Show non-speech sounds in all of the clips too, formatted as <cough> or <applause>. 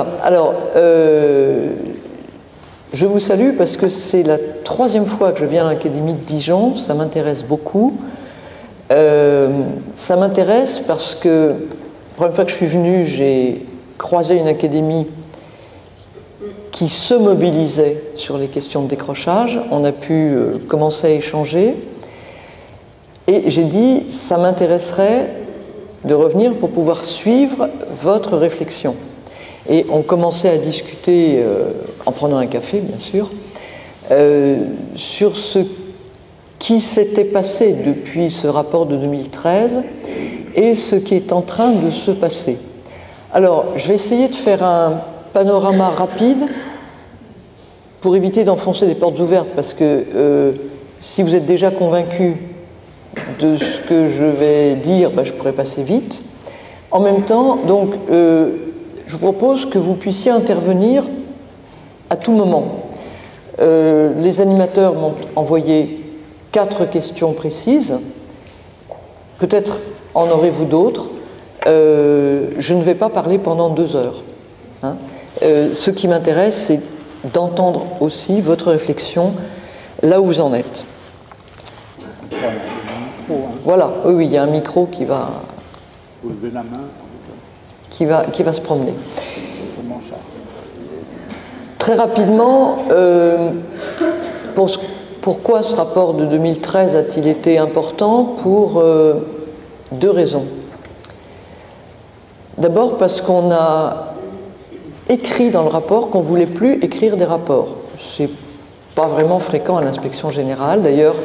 Alors, euh, je vous salue parce que c'est la troisième fois que je viens à l'Académie de Dijon. Ça m'intéresse beaucoup. Euh, ça m'intéresse parce que la première fois que je suis venu, j'ai croisé une académie qui se mobilisait sur les questions de décrochage. On a pu euh, commencer à échanger. Et j'ai dit, ça m'intéresserait de revenir pour pouvoir suivre votre réflexion. Et on commençait à discuter, euh, en prenant un café bien sûr, euh, sur ce qui s'était passé depuis ce rapport de 2013 et ce qui est en train de se passer. Alors, je vais essayer de faire un panorama rapide pour éviter d'enfoncer des portes ouvertes, parce que euh, si vous êtes déjà convaincu de ce que je vais dire, ben, je pourrais passer vite. En même temps, donc, je propose que vous puissiez intervenir à tout moment. Euh, les animateurs m'ont envoyé quatre questions précises. Peut-être en aurez-vous d'autres. Euh, je ne vais pas parler pendant deux heures. Hein. Euh, ce qui m'intéresse, c'est d'entendre aussi votre réflexion là où vous en êtes. Voilà, oui, oui, il y a un micro qui va. Vous levez la main qui va, se promener. Très rapidement, euh, pourquoi ce rapport de 2013 a-t-il été important Pour euh, deux raisons. D'abord parce qu'on a écrit dans le rapport qu'on ne voulait plus écrire des rapports. C'est pas vraiment fréquent à l'inspection générale. D'ailleurs,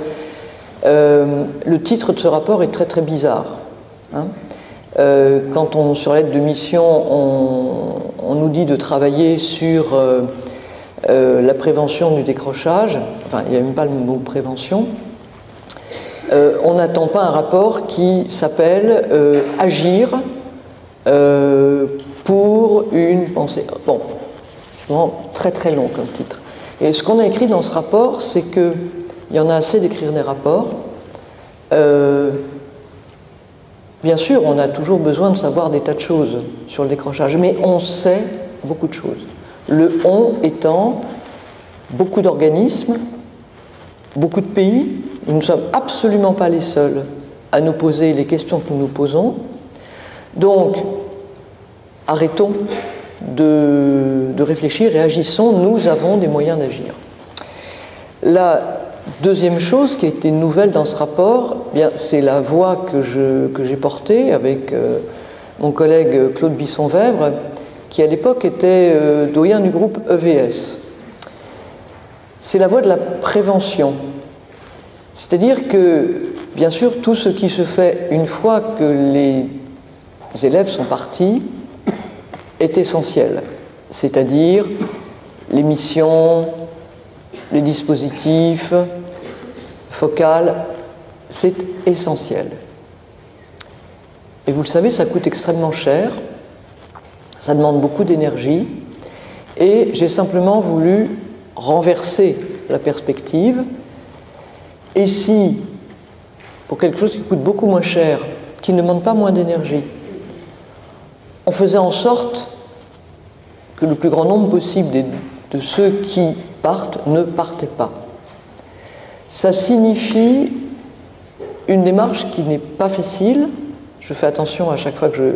euh, le titre de ce rapport est très très bizarre. Hein. Euh, quand on, sur l'aide de mission, on, nous dit de travailler sur euh, euh, la prévention du décrochage, enfin il n'y a même pas le mot prévention, on n'attend pas un rapport qui s'appelle Agir pour une pensée. Bon, c'est vraiment très très long comme titre. Et ce qu'on a écrit dans ce rapport, c'est qu'il y en a assez d'écrire des rapports. Bien sûr, on a toujours besoin de savoir des tas de choses sur le décrochage, mais on sait beaucoup de choses. Le on étant beaucoup d'organismes, beaucoup de pays. Nous ne sommes absolument pas les seuls à nous poser les questions que nous nous posons. Donc, arrêtons de, réfléchir et agissons. Nous avons des moyens d'agir. Deuxième chose qui a été nouvelle dans ce rapport, eh c'est la voix que, j'ai portée avec euh, mon collègue Claude Bisson-Vèvre, qui à l'époque était euh, doyen du groupe EVS. C'est la voix de la prévention. C'est-à-dire que, bien sûr, tout ce qui se fait une fois que les élèves sont partis est essentiel. C'est-à-dire les missions, les dispositifs, focales, c'est essentiel. Et vous le savez, ça coûte extrêmement cher, ça demande beaucoup d'énergie, et j'ai simplement voulu renverser la perspective. Et si, pour quelque chose qui coûte beaucoup moins cher, qui ne demande pas moins d'énergie, on faisait en sorte que le plus grand nombre possible de ceux qui partent ne partaient pas. Ça signifie une démarche qui n'est pas facile. Je fais attention à chaque fois que je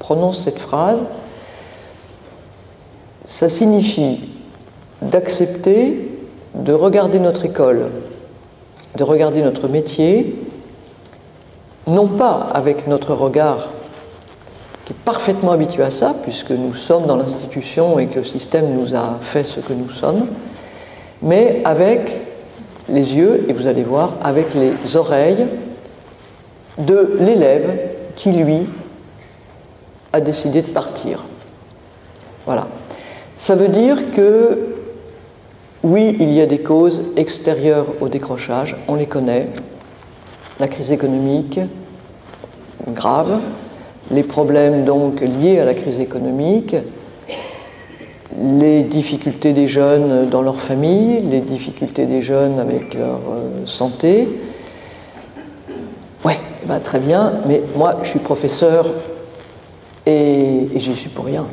prononce cette phrase. Ça signifie d'accepter de regarder notre école, de regarder notre métier, non pas avec notre regard qui est parfaitement habitué à ça, puisque nous sommes dans l'institution et que le système nous a fait ce que nous sommes, mais avec les yeux, et vous allez voir, avec les oreilles de l'élève qui, lui, a décidé de partir. Voilà. Ça veut dire que, oui, il y a des causes extérieures au décrochage, on les connaît. La crise économique, grave, les problèmes donc liés à la crise économique, les difficultés des jeunes dans leur famille, les difficultés des jeunes avec leur euh, santé. Ouais, bah, très bien, mais moi je suis professeur et, j'y suis pour rien.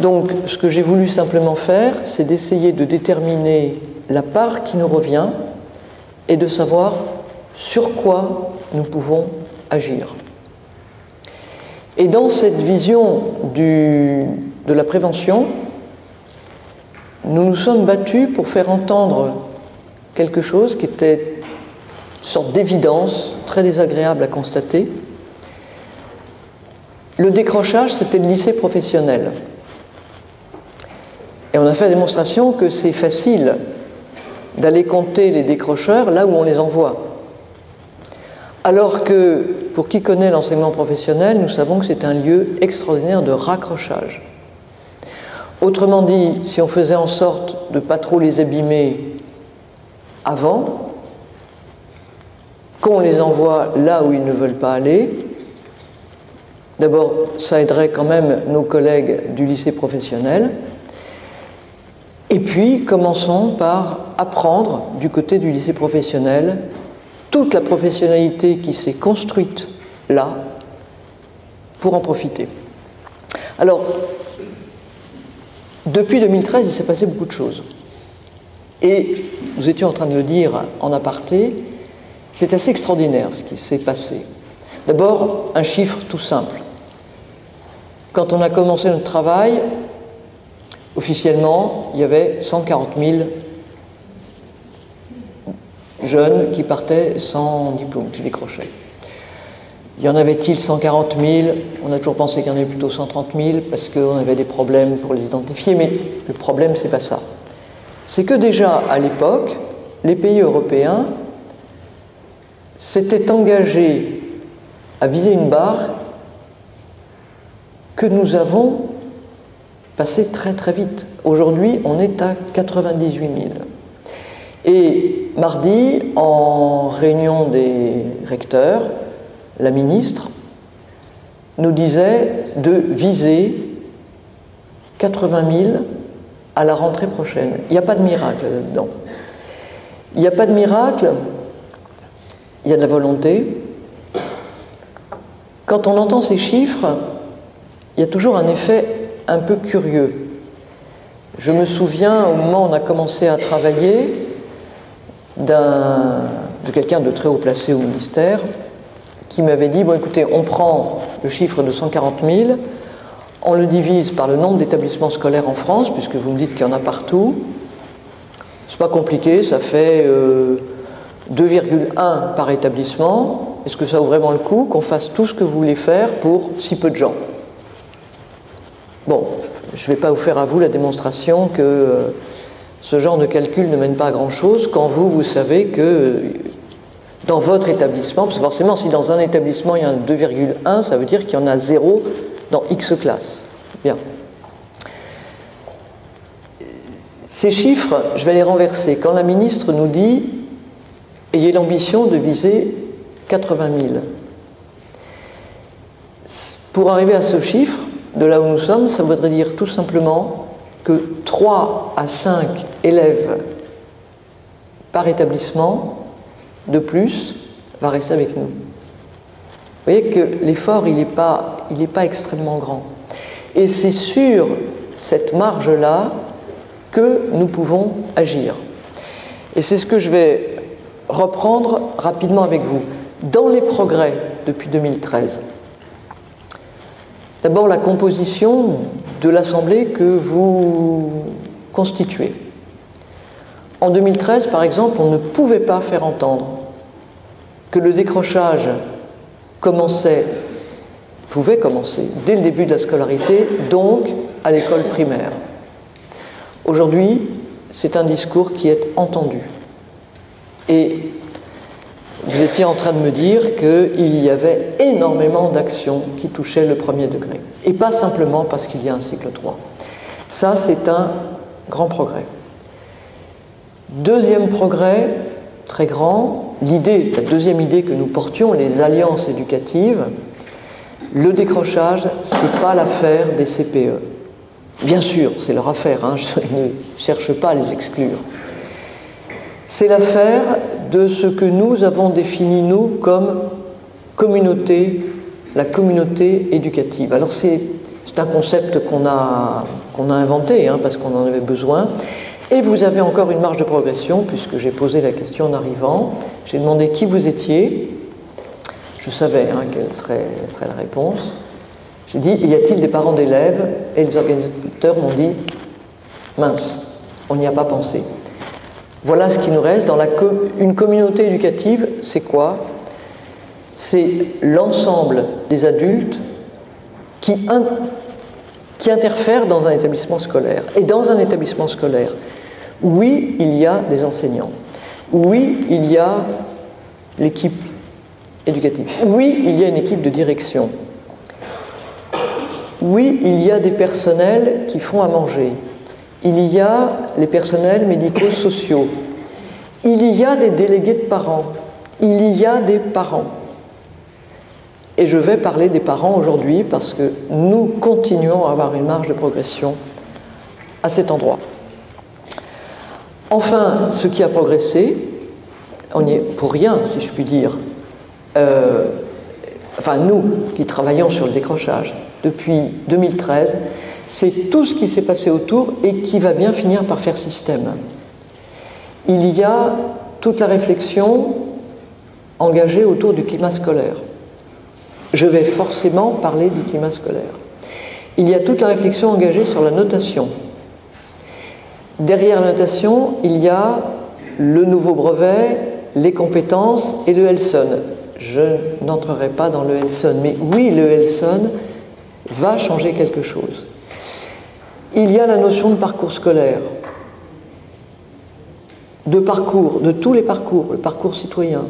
Donc ce que j'ai voulu simplement faire, c'est d'essayer de déterminer la part qui nous revient et de savoir sur quoi nous pouvons agir. Et dans cette vision de la prévention, nous nous sommes battus pour faire entendre quelque chose qui était une sorte d'évidence très désagréable à constater. Le décrochage, c'était le lycée professionnel. Et on a fait la démonstration que c'est facile d'aller compter les décrocheurs là où on les envoie. Alors que, pour qui connaît l'enseignement professionnel, nous savons que c'est un lieu extraordinaire de raccrochage. Autrement dit, si on faisait en sorte de ne pas trop les abîmer avant, qu'on les envoie là où ils ne veulent pas aller, d'abord, ça aiderait quand même nos collègues du lycée professionnel, et puis, commençons par apprendre du côté du lycée professionnel toute la professionnalité qui s'est construite là pour en profiter. Alors, depuis 2013, il s'est passé beaucoup de choses. Et nous étions en train de le dire en aparté, c'est assez extraordinaire ce qui s'est passé. D'abord, un chiffre tout simple. Quand on a commencé notre travail, Officiellement, il y avait 140 000 jeunes qui partaient sans diplôme, qui décrochaient. Y en avait-il 140 000 On a toujours pensé qu'il y en avait plutôt 130 000 parce qu'on avait des problèmes pour les identifier, mais le problème, c'est pas ça. C'est que déjà, à l'époque, les pays européens s'étaient engagés à viser une barre que nous avons passé très très vite. Aujourd'hui, on est à 98 000. Et mardi, en réunion des recteurs, la ministre nous disait de viser 80 000 à la rentrée prochaine. Il n'y a pas de miracle là-dedans. Il n'y a pas de miracle, il y a de la volonté. Quand on entend ces chiffres, il y a toujours un effet un peu curieux. Je me souviens, au moment où on a commencé à travailler, de quelqu'un de très haut placé au ministère qui m'avait dit, bon écoutez, on prend le chiffre de 140 000, on le divise par le nombre d'établissements scolaires en France, puisque vous me dites qu'il y en a partout. C'est pas compliqué, ça fait 2,1 euh, par établissement. Est-ce que ça vaut vraiment le coup qu'on fasse tout ce que vous voulez faire pour si peu de gens? Bon, je ne vais pas vous faire à vous la démonstration que euh, ce genre de calcul ne mène pas à grand-chose quand vous, vous savez que euh, dans votre établissement, parce que forcément si dans un établissement il y en a 2,1, ça veut dire qu'il y en a 0 dans X classes. Bien. Ces chiffres, je vais les renverser. Quand la ministre nous dit ayez l'ambition de viser 80 000, pour arriver à ce chiffre, de là où nous sommes, ça voudrait dire tout simplement que 3 à 5 élèves par établissement de plus va rester avec nous. Vous voyez que l'effort, il n'est pas, pas extrêmement grand. Et c'est sur cette marge-là que nous pouvons agir. Et c'est ce que je vais reprendre rapidement avec vous. Dans les progrès depuis 2013, D'abord la composition de l'Assemblée que vous constituez. En 2013, par exemple, on ne pouvait pas faire entendre que le décrochage commençait, pouvait commencer dès le début de la scolarité, donc à l'école primaire. Aujourd'hui, c'est un discours qui est entendu. Et vous étiez en train de me dire qu'il y avait énormément d'actions qui touchaient le premier degré. Et pas simplement parce qu'il y a un cycle 3. Ça, c'est un grand progrès. Deuxième progrès, très grand, l'idée, la deuxième idée que nous portions, les alliances éducatives, le décrochage, ce n'est pas l'affaire des CPE. Bien sûr, c'est leur affaire, hein, je ne cherche pas à les exclure. C'est l'affaire de ce que nous avons défini, nous, comme communauté, la communauté éducative. Alors c'est un concept qu'on a, a inventé, hein, parce qu'on en avait besoin. Et vous avez encore une marge de progression, puisque j'ai posé la question en arrivant. J'ai demandé qui vous étiez. Je savais hein, quelle serait, la réponse. J'ai dit, y a-t-il des parents d'élèves Et les organisateurs m'ont dit, mince, on n'y a pas pensé. Voilà ce qui nous reste. Dans une communauté éducative, c'est quoi? C'est l'ensemble des adultes qui, qui interfèrent dans un établissement scolaire. Et dans un établissement scolaire, oui, il y a des enseignants. Oui, il y a l'équipe éducative. Oui, il y a une équipe de direction. Oui, il y a des personnels qui font à manger. Il y a les personnels médicaux sociaux. Il y a des délégués de parents. Il y a des parents. Et je vais parler des parents aujourd'hui parce que nous continuons à avoir une marge de progression à cet endroit. Enfin, ce qui a progressé, on n'y est pour rien, si je puis dire. Euh, enfin, nous qui travaillons sur le décrochage depuis 2013, c'est tout ce qui s'est passé autour et qui va bien finir par faire système. Il y a toute la réflexion engagée autour du climat scolaire. Je vais forcément parler du climat scolaire. Il y a toute la réflexion engagée sur la notation. Derrière la notation, il y a le nouveau brevet, les compétences et le Elson. Je n'entrerai pas dans le Elson, mais oui, le Elson va changer quelque chose. Il y a la notion de parcours scolaire, de parcours, de tous les parcours, le parcours citoyen.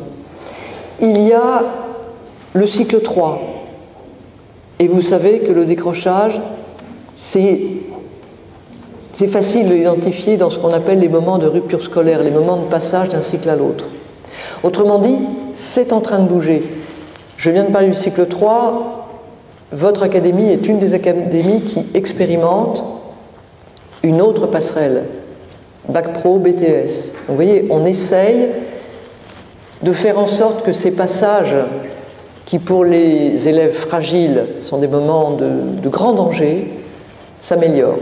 Il y a le cycle 3. Et vous savez que le décrochage, c'est facile de l'identifier dans ce qu'on appelle les moments de rupture scolaire, les moments de passage d'un cycle à l'autre. Autrement dit, c'est en train de bouger. Je viens de parler du cycle 3. Votre académie est une des académies qui expérimente une autre passerelle, Bac Pro, BTS. vous voyez, on essaye de faire en sorte que ces passages, qui pour les élèves fragiles sont des moments de, grand danger, s'améliorent.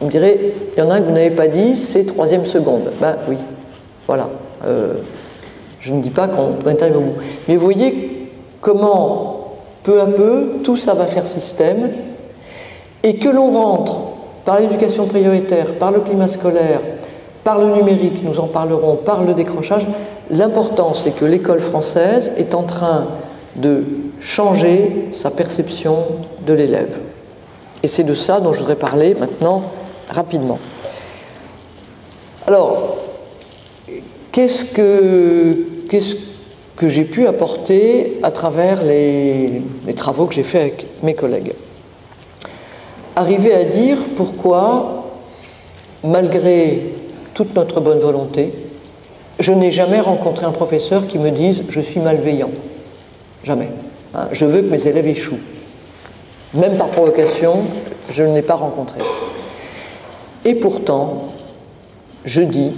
Vous me direz, il y en a un que vous n'avez pas dit, c'est troisième seconde. Ben oui, voilà. Euh, je ne dis pas qu'on arriver au bout. Mais vous voyez comment, peu à peu, tout ça va faire système, et que l'on rentre par l'éducation prioritaire, par le climat scolaire, par le numérique, nous en parlerons, par le décrochage, l'important c'est que l'école française est en train de changer sa perception de l'élève. Et c'est de ça dont je voudrais parler maintenant rapidement. Alors, qu'est-ce que, j'ai pu apporter à travers les, travaux que j'ai faits avec mes collègues? Arriver à dire pourquoi, malgré toute notre bonne volonté, je n'ai jamais rencontré un professeur qui me dise je suis malveillant. Jamais. Hein, je veux que mes élèves échouent. Même par provocation, je ne l'ai pas rencontré. Et pourtant, je dis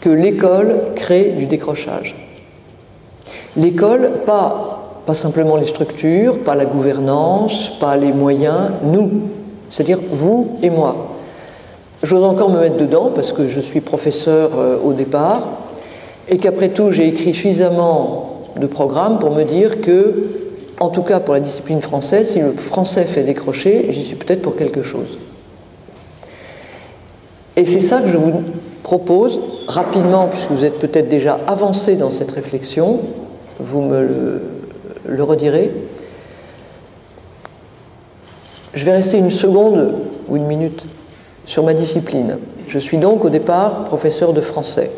que l'école crée du décrochage. L'école, pas, simplement les structures, pas la gouvernance, pas les moyens, nous, c'est-à-dire vous et moi. J'ose encore me mettre dedans parce que je suis professeur euh, au départ et qu'après tout j'ai écrit suffisamment de programmes pour me dire que, en tout cas pour la discipline française, si le français fait décrocher, j'y suis peut-être pour quelque chose. Et c'est ça que je vous propose rapidement, puisque vous êtes peut-être déjà avancé dans cette réflexion, vous me le, redirez. Je vais rester une seconde ou une minute sur ma discipline. Je suis donc au départ professeur de français.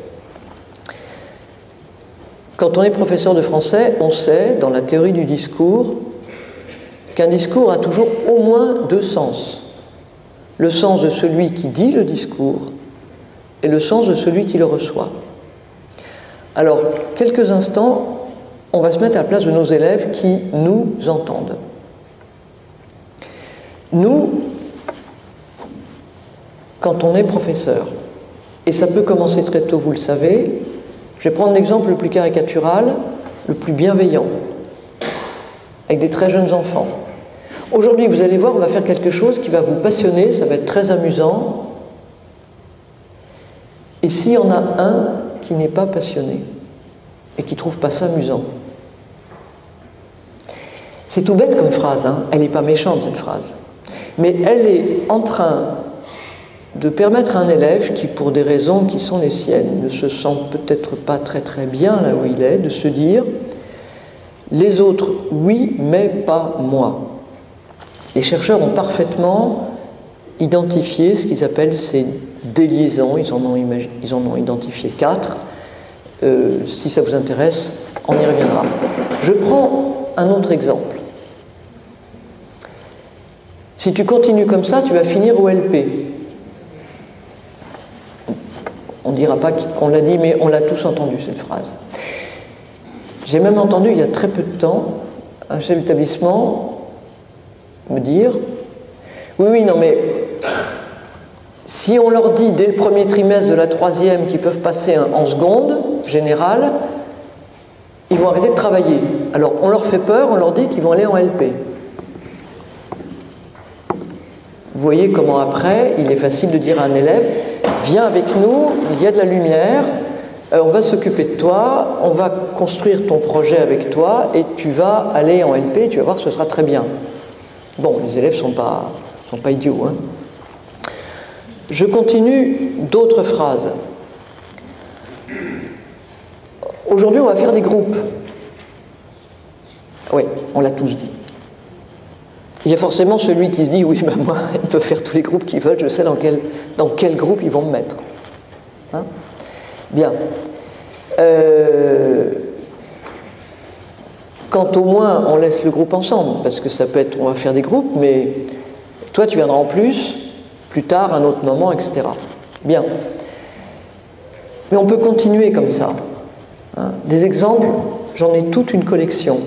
Quand on est professeur de français, on sait, dans la théorie du discours, qu'un discours a toujours au moins deux sens le sens de celui qui dit le discours et le sens de celui qui le reçoit. Alors, quelques instants, on va se mettre à la place de nos élèves qui nous entendent. Nous, quand on est professeur, et ça peut commencer très tôt, vous le savez, je vais prendre l'exemple le plus caricatural, le plus bienveillant, avec des très jeunes enfants. Aujourd'hui, vous allez voir, on va faire quelque chose qui va vous passionner, ça va être très amusant. Et s'il y en a un qui n'est pas passionné et qui ne trouve pas ça amusant C'est tout bête comme phrase, hein. elle n'est pas méchante cette phrase. Mais elle est en train de permettre à un élève qui, pour des raisons qui sont les siennes, ne se sent peut-être pas très très bien là où il est, de se dire les autres, oui, mais pas moi. Les chercheurs ont parfaitement identifié ce qu'ils appellent ces déliaisons, ils en ont, identifié quatre. Euh, si ça vous intéresse, on y reviendra. Je prends un autre exemple. Si tu continues comme ça, tu vas finir au LP. On ne dira pas qu'on l'a dit, mais on l'a tous entendu cette phrase. J'ai même entendu il y a très peu de temps un chef d'établissement me dire Oui, oui, non, mais si on leur dit dès le premier trimestre de la troisième qu'ils peuvent passer en seconde générale, ils vont arrêter de travailler. Alors on leur fait peur, on leur dit qu'ils vont aller en LP. Vous voyez comment après, il est facile de dire à un élève, viens avec nous, il y a de la lumière, euh, on va s'occuper de toi, on va construire ton projet avec toi et tu vas aller en LP, tu vas voir, ce sera très bien. Bon, les élèves ne sont pas, idiots. Hein. Je continue d'autres phrases. Aujourd'hui, on va faire des groupes. Oui, on l'a tous dit. Il y a forcément celui qui se dit oui, <laughs> ben moi, ils peuvent faire tous les groupes qu'ils veulent, je sais dans quel, groupe ils vont me mettre. Hein? Bien. Euh, quand au moins on laisse le groupe ensemble, parce que ça peut être, on va faire des groupes, mais toi tu viendras en plus, plus tard, un autre moment, etc. Bien. Mais on peut continuer comme ça. Hein? Des exemples, j'en ai toute une collection.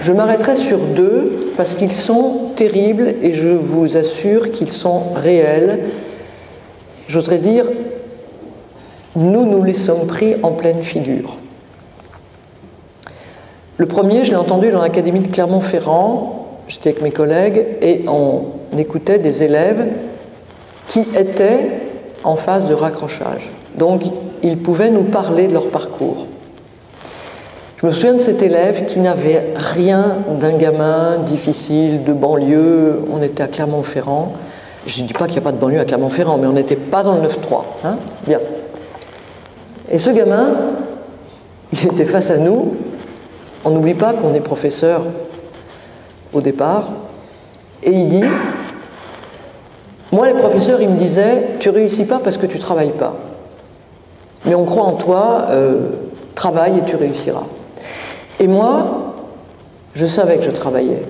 Je m'arrêterai sur deux parce qu'ils sont terribles et je vous assure qu'ils sont réels. J'oserais dire, nous nous les sommes pris en pleine figure. Le premier, je l'ai entendu dans l'académie de Clermont-Ferrand, j'étais avec mes collègues, et on écoutait des élèves qui étaient en phase de raccrochage. Donc, ils pouvaient nous parler de leur parcours. Je me souviens de cet élève qui n'avait rien d'un gamin difficile de banlieue. On était à Clermont-Ferrand. Je ne dis pas qu'il n'y a pas de banlieue à Clermont-Ferrand, mais on n'était pas dans le 9-3. Hein Bien. Et ce gamin, il était face à nous. On n'oublie pas qu'on est professeur au départ. Et il dit Moi, les professeurs, ils me disaient Tu réussis pas parce que tu travailles pas. Mais on croit en toi, euh, travaille et tu réussiras. Et moi, je savais que je travaillais.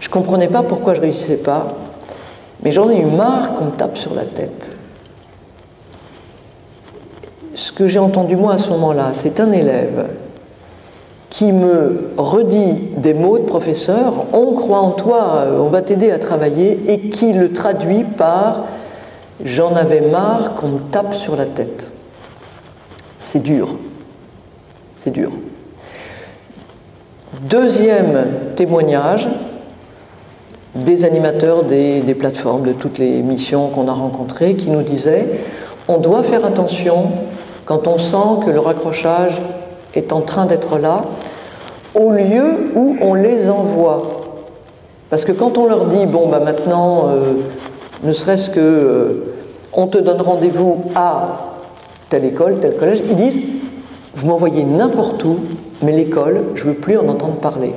Je ne comprenais pas pourquoi je ne réussissais pas, mais j'en ai eu marre qu'on me tape sur la tête. Ce que j'ai entendu moi à ce moment-là, c'est un élève qui me redit des mots de professeur, on croit en toi, on va t'aider à travailler, et qui le traduit par j'en avais marre qu'on me tape sur la tête. C'est dur. C'est dur. Deuxième témoignage des animateurs des, plateformes, de toutes les missions qu'on a rencontrées, qui nous disaient on doit faire attention quand on sent que le raccrochage est en train d'être là, au lieu où on les envoie. Parce que quand on leur dit, bon, bah maintenant, euh, ne serait-ce que euh, on te donne rendez-vous à telle école, tel collège, ils disent, vous m'envoyez n'importe où, mais l'école, je ne veux plus en entendre parler.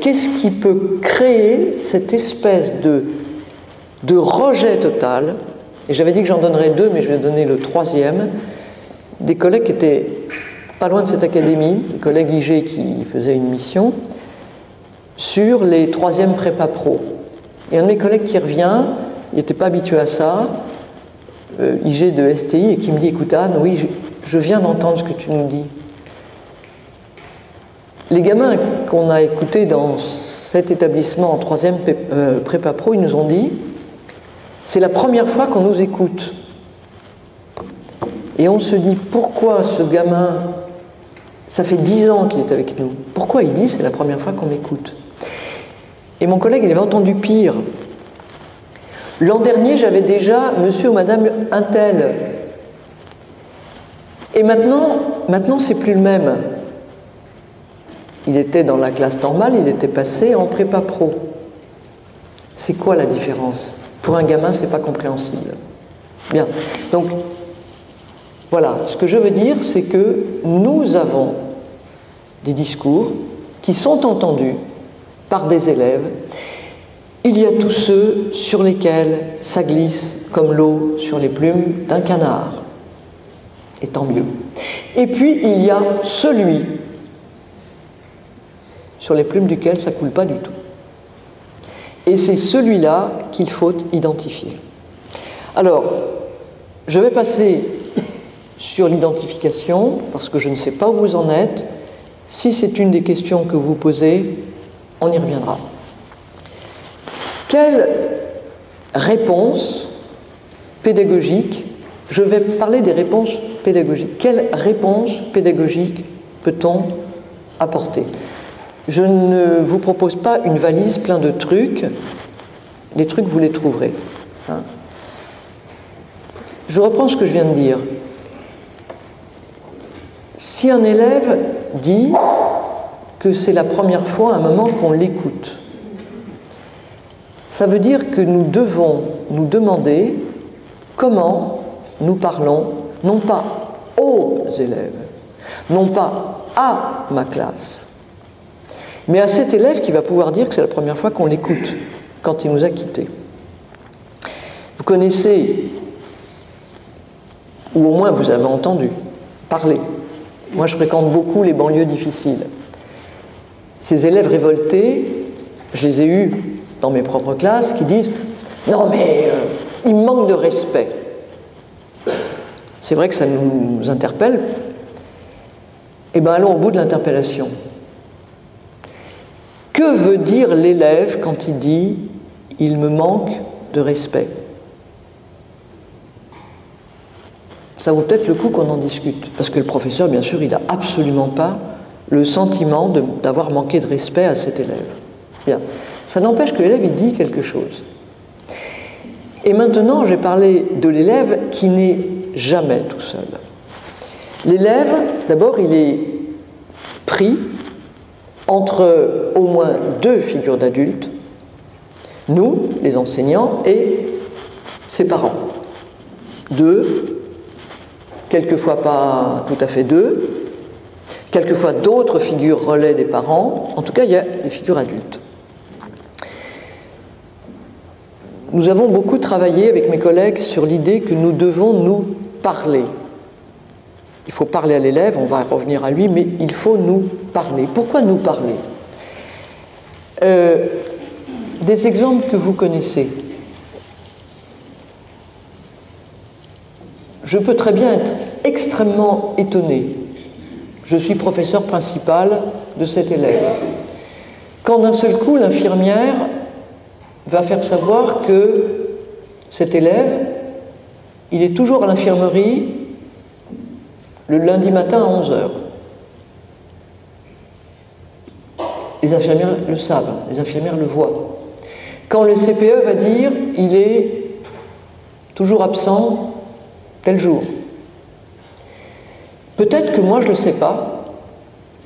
Qu'est-ce qui peut créer cette espèce de, rejet total? Et j'avais dit que j'en donnerais deux, mais je vais donner le troisième. Des collègues qui étaient pas loin de cette académie, des collègues IG qui faisaient une mission sur les troisièmes prépa pro. Et un de mes collègues qui revient, il n'était pas habitué à ça, euh, IG de STI, et qui me dit Écoute Anne, oui, je viens d'entendre ce que tu nous dis. Les gamins qu'on a écoutés dans cet établissement en troisième euh, prépa pro, ils nous ont dit c'est la première fois qu'on nous écoute. Et on se dit pourquoi ce gamin, ça fait dix ans qu'il est avec nous, pourquoi il dit c'est la première fois qu'on m'écoute? Et mon collègue, il avait entendu pire. L'an dernier, j'avais déjà monsieur ou madame Intel. Et maintenant, maintenant c'est plus le même. Il était dans la classe normale, il était passé en prépa pro. C'est quoi la différence? Pour un gamin, c'est pas compréhensible. Bien. Donc, voilà. Ce que je veux dire, c'est que nous avons des discours qui sont entendus par des élèves. Il y a tous ceux sur lesquels ça glisse comme l'eau sur les plumes d'un canard. Et tant mieux. Et puis, il y a celui sur les plumes duquel ça coule pas du tout. Et c'est celui-là qu'il faut identifier. Alors, je vais passer sur l'identification, parce que je ne sais pas où vous en êtes. Si c'est une des questions que vous posez, on y reviendra. Quelle réponse pédagogique, je vais parler des réponses pédagogiques, quelle réponse pédagogique peut-on apporter? Je ne vous propose pas une valise plein de trucs, les trucs vous les trouverez. Hein. Je reprends ce que je viens de dire. Si un élève dit que c'est la première fois un moment qu'on l'écoute, ça veut dire que nous devons nous demander comment nous parlons, non pas aux élèves, non pas à ma classe, mais à cet élève qui va pouvoir dire que c'est la première fois qu'on l'écoute quand il nous a quittés. Vous connaissez ou au moins vous avez entendu parler. Moi, je fréquente beaucoup les banlieues difficiles. Ces élèves révoltés, je les ai eus dans mes propres classes, qui disent Non, mais euh, il manque de respect. C'est vrai que ça nous interpelle. Eh bien, allons au bout de l'interpellation. Que veut dire l'élève quand il dit Il me manque de respect ça vaut peut-être le coup qu'on en discute. Parce que le professeur, bien sûr, il n'a absolument pas le sentiment d'avoir manqué de respect à cet élève. Bien. Ça n'empêche que l'élève, il dit quelque chose. Et maintenant, je vais parler de l'élève qui n'est jamais tout seul. L'élève, d'abord, il est pris entre au moins deux figures d'adultes, nous, les enseignants, et ses parents. Deux, quelquefois pas tout à fait deux, quelquefois d'autres figures relais des parents, en tout cas il y a des figures adultes. Nous avons beaucoup travaillé avec mes collègues sur l'idée que nous devons nous parler. Il faut parler à l'élève, on va revenir à lui, mais il faut nous parler. Pourquoi nous parler euh, Des exemples que vous connaissez. je peux très bien être extrêmement étonné. Je suis professeur principal de cet élève. Quand d'un seul coup, l'infirmière va faire savoir que cet élève, il est toujours à l'infirmerie le lundi matin à 11 h Les infirmières le savent, les infirmières le voient. Quand le CPE va dire il est toujours absent tel jour. Peut-être que moi je ne le sais pas,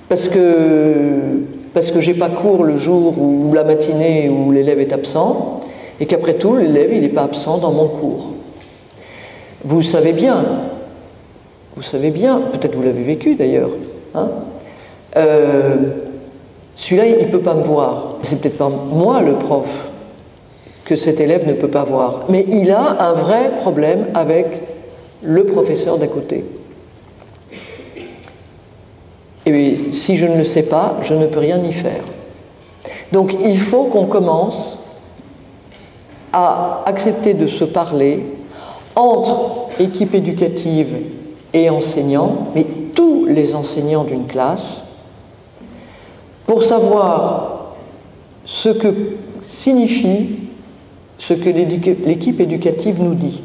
parce que parce que j'ai pas cours le jour ou la matinée où l'élève est absent, et qu'après tout l'élève il n'est pas absent dans mon cours. Vous savez bien, vous savez bien, peut-être vous l'avez vécu d'ailleurs. Hein euh, celui-là, il ne peut pas me voir. C'est peut-être pas moi le prof que cet élève ne peut pas voir, mais il a un vrai problème avec le professeur d'à côté. Et si je ne le sais pas, je ne peux rien y faire. Donc il faut qu'on commence à accepter de se parler entre équipe éducative et enseignants, mais tous les enseignants d'une classe, pour savoir ce que signifie ce que l'équipe éducative nous dit.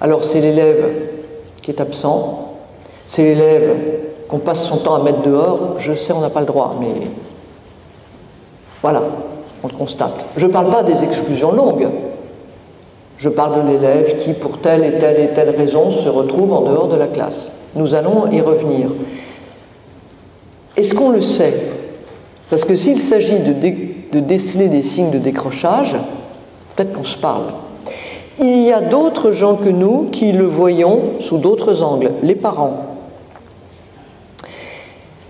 Alors c'est l'élève qui est absent, c'est l'élève qu'on passe son temps à mettre dehors, je sais on n'a pas le droit, mais voilà. on le constate. Je ne parle pas des exclusions longues. Je parle de l'élève qui, pour telle et telle et telle raison, se retrouve en dehors de la classe. Nous allons y revenir. Est-ce qu'on le sait? Parce que s'il s'agit de, déceler des signes de décrochage, peut-être qu'on se parle. Il y a d'autres gens que nous qui le voyons sous d'autres angles, les parents.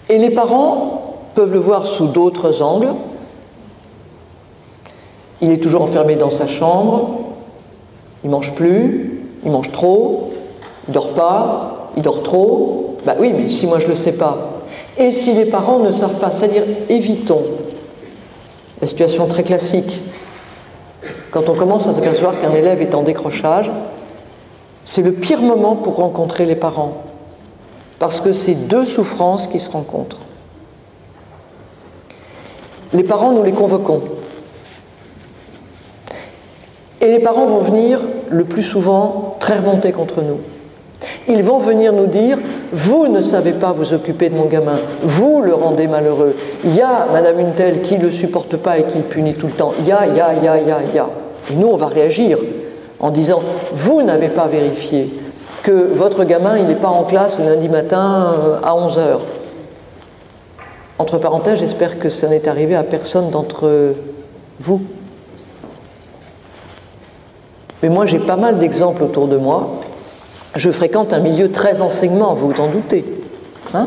Et les parents peuvent le voir sous d'autres angles. Il est toujours enfermé dans sa chambre, il mange plus, il mange trop, il dort pas, il dort trop. Bah oui, mais si moi je le sais pas. Et si les parents ne savent pas, c'est-à-dire évitons la situation très classique. Quand on commence à s'apercevoir qu'un élève est en décrochage, c'est le pire moment pour rencontrer les parents, parce que c'est deux souffrances qui se rencontrent. Les parents, nous les convoquons. Et les parents vont venir le plus souvent très remontés contre nous. Ils vont venir nous dire, vous ne savez pas vous occuper de mon gamin, vous le rendez malheureux. Il y a Madame une telle qui ne le supporte pas et qui le punit tout le temps. Il y a, il y a, il y a, il y a, il y a. Et nous, on va réagir en disant, vous n'avez pas vérifié que votre gamin, n'est pas en classe le lundi matin euh, à 11h. Entre parenthèses, j'espère que ça n'est arrivé à personne d'entre vous. Mais moi, j'ai pas mal d'exemples autour de moi. Je fréquente un milieu très enseignement, vous vous en doutez. Hein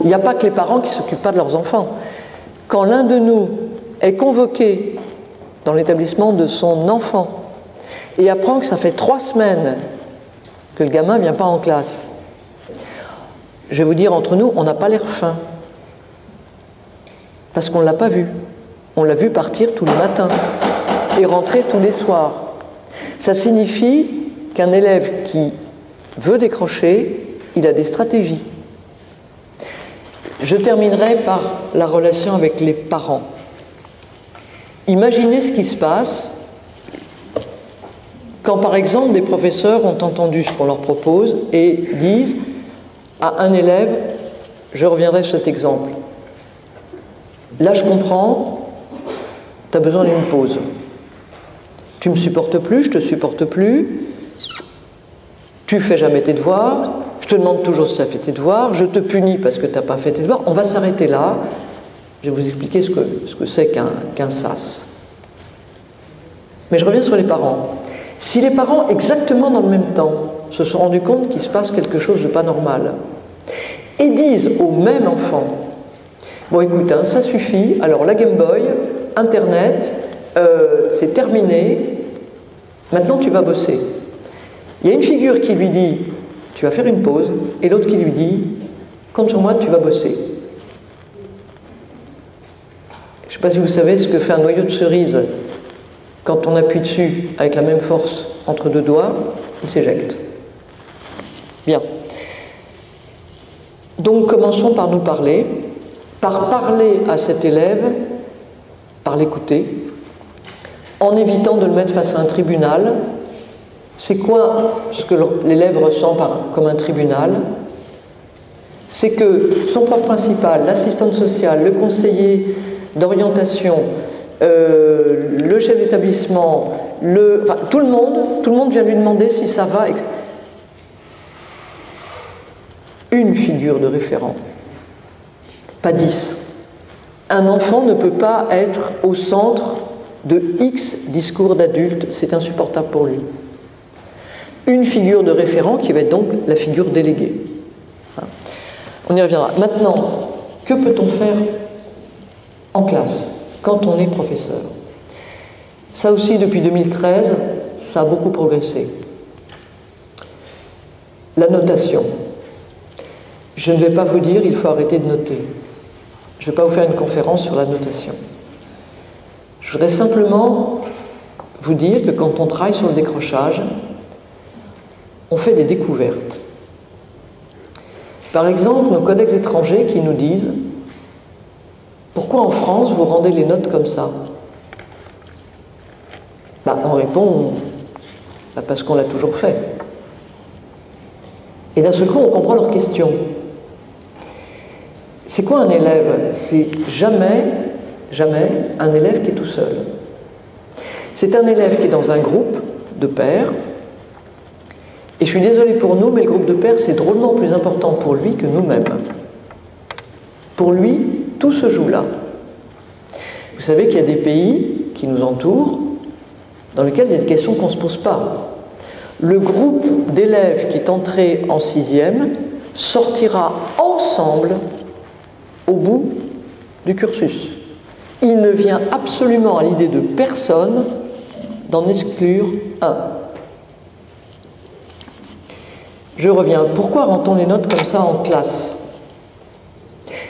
Il n'y a pas que les parents qui ne s'occupent pas de leurs enfants. Quand l'un de nous est convoqué dans l'établissement de son enfant et apprend que ça fait trois semaines que le gamin ne vient pas en classe, je vais vous dire entre nous, on n'a pas l'air fin. Parce qu'on ne l'a pas vu. On l'a vu partir tous les matins et rentrer tous les soirs. Ça signifie qu'un élève qui veut décrocher, il a des stratégies. Je terminerai par la relation avec les parents. Imaginez ce qui se passe quand par exemple des professeurs ont entendu ce qu'on leur propose et disent à un élève, je reviendrai sur cet exemple, là je comprends, tu as besoin d'une pause. Tu me supportes plus, je te supporte plus. Tu fais jamais tes devoirs. Je te demande toujours si tu fait tes devoirs. Je te punis parce que tu n'as pas fait tes devoirs. On va s'arrêter là. Je vais vous expliquer ce que c'est ce que qu'un qu'un SAS. Mais je reviens sur les parents. Si les parents, exactement dans le même temps, se sont rendus compte qu'il se passe quelque chose de pas normal, et disent au même enfant Bon, écoute, hein, ça suffit, alors la Game Boy, Internet, euh, c'est terminé, maintenant tu vas bosser. Il y a une figure qui lui dit, tu vas faire une pause, et l'autre qui lui dit, compte sur moi, tu vas bosser. Je ne sais pas si vous savez ce que fait un noyau de cerise. Quand on appuie dessus avec la même force entre deux doigts, il s'éjecte. Bien. Donc commençons par nous parler, par parler à cet élève, par l'écouter, en évitant de le mettre face à un tribunal. C'est quoi ce que l'élève ressent comme un tribunal? C'est que son prof principal, l'assistante sociale, le conseiller d'orientation, euh, le chef d'établissement, tout le monde, tout le monde vient lui demander si ça va. Une figure de référent, pas dix. Un enfant ne peut pas être au centre de X discours d'adultes, c'est insupportable pour lui. Une figure de référent qui va être donc la figure déléguée. Hein. On y reviendra. Maintenant, que peut-on faire en classe quand on est professeur? Ça aussi, depuis 2013, ça a beaucoup progressé. La notation. Je ne vais pas vous dire il faut arrêter de noter. Je ne vais pas vous faire une conférence sur la notation. Je voudrais simplement vous dire que quand on travaille sur le décrochage, on fait des découvertes. Par exemple, nos collègues étrangers qui nous disent Pourquoi en France vous rendez les notes comme ça? Bah, On répond bah, Parce qu'on l'a toujours fait. Et d'un seul coup, on comprend leur question. C'est quoi un élève? C'est jamais jamais un élève qui est tout seul. C'est un élève qui est dans un groupe de pairs. Et je suis désolé pour nous, mais le groupe de pairs, c'est drôlement plus important pour lui que nous-mêmes. Pour lui, tout se joue là. Vous savez qu'il y a des pays qui nous entourent dans lesquels il y a des questions qu'on ne se pose pas. Le groupe d'élèves qui est entré en sixième sortira ensemble au bout du cursus. Il ne vient absolument à l'idée de personne d'en exclure un. Je reviens. Pourquoi rend-on les notes comme ça en classe?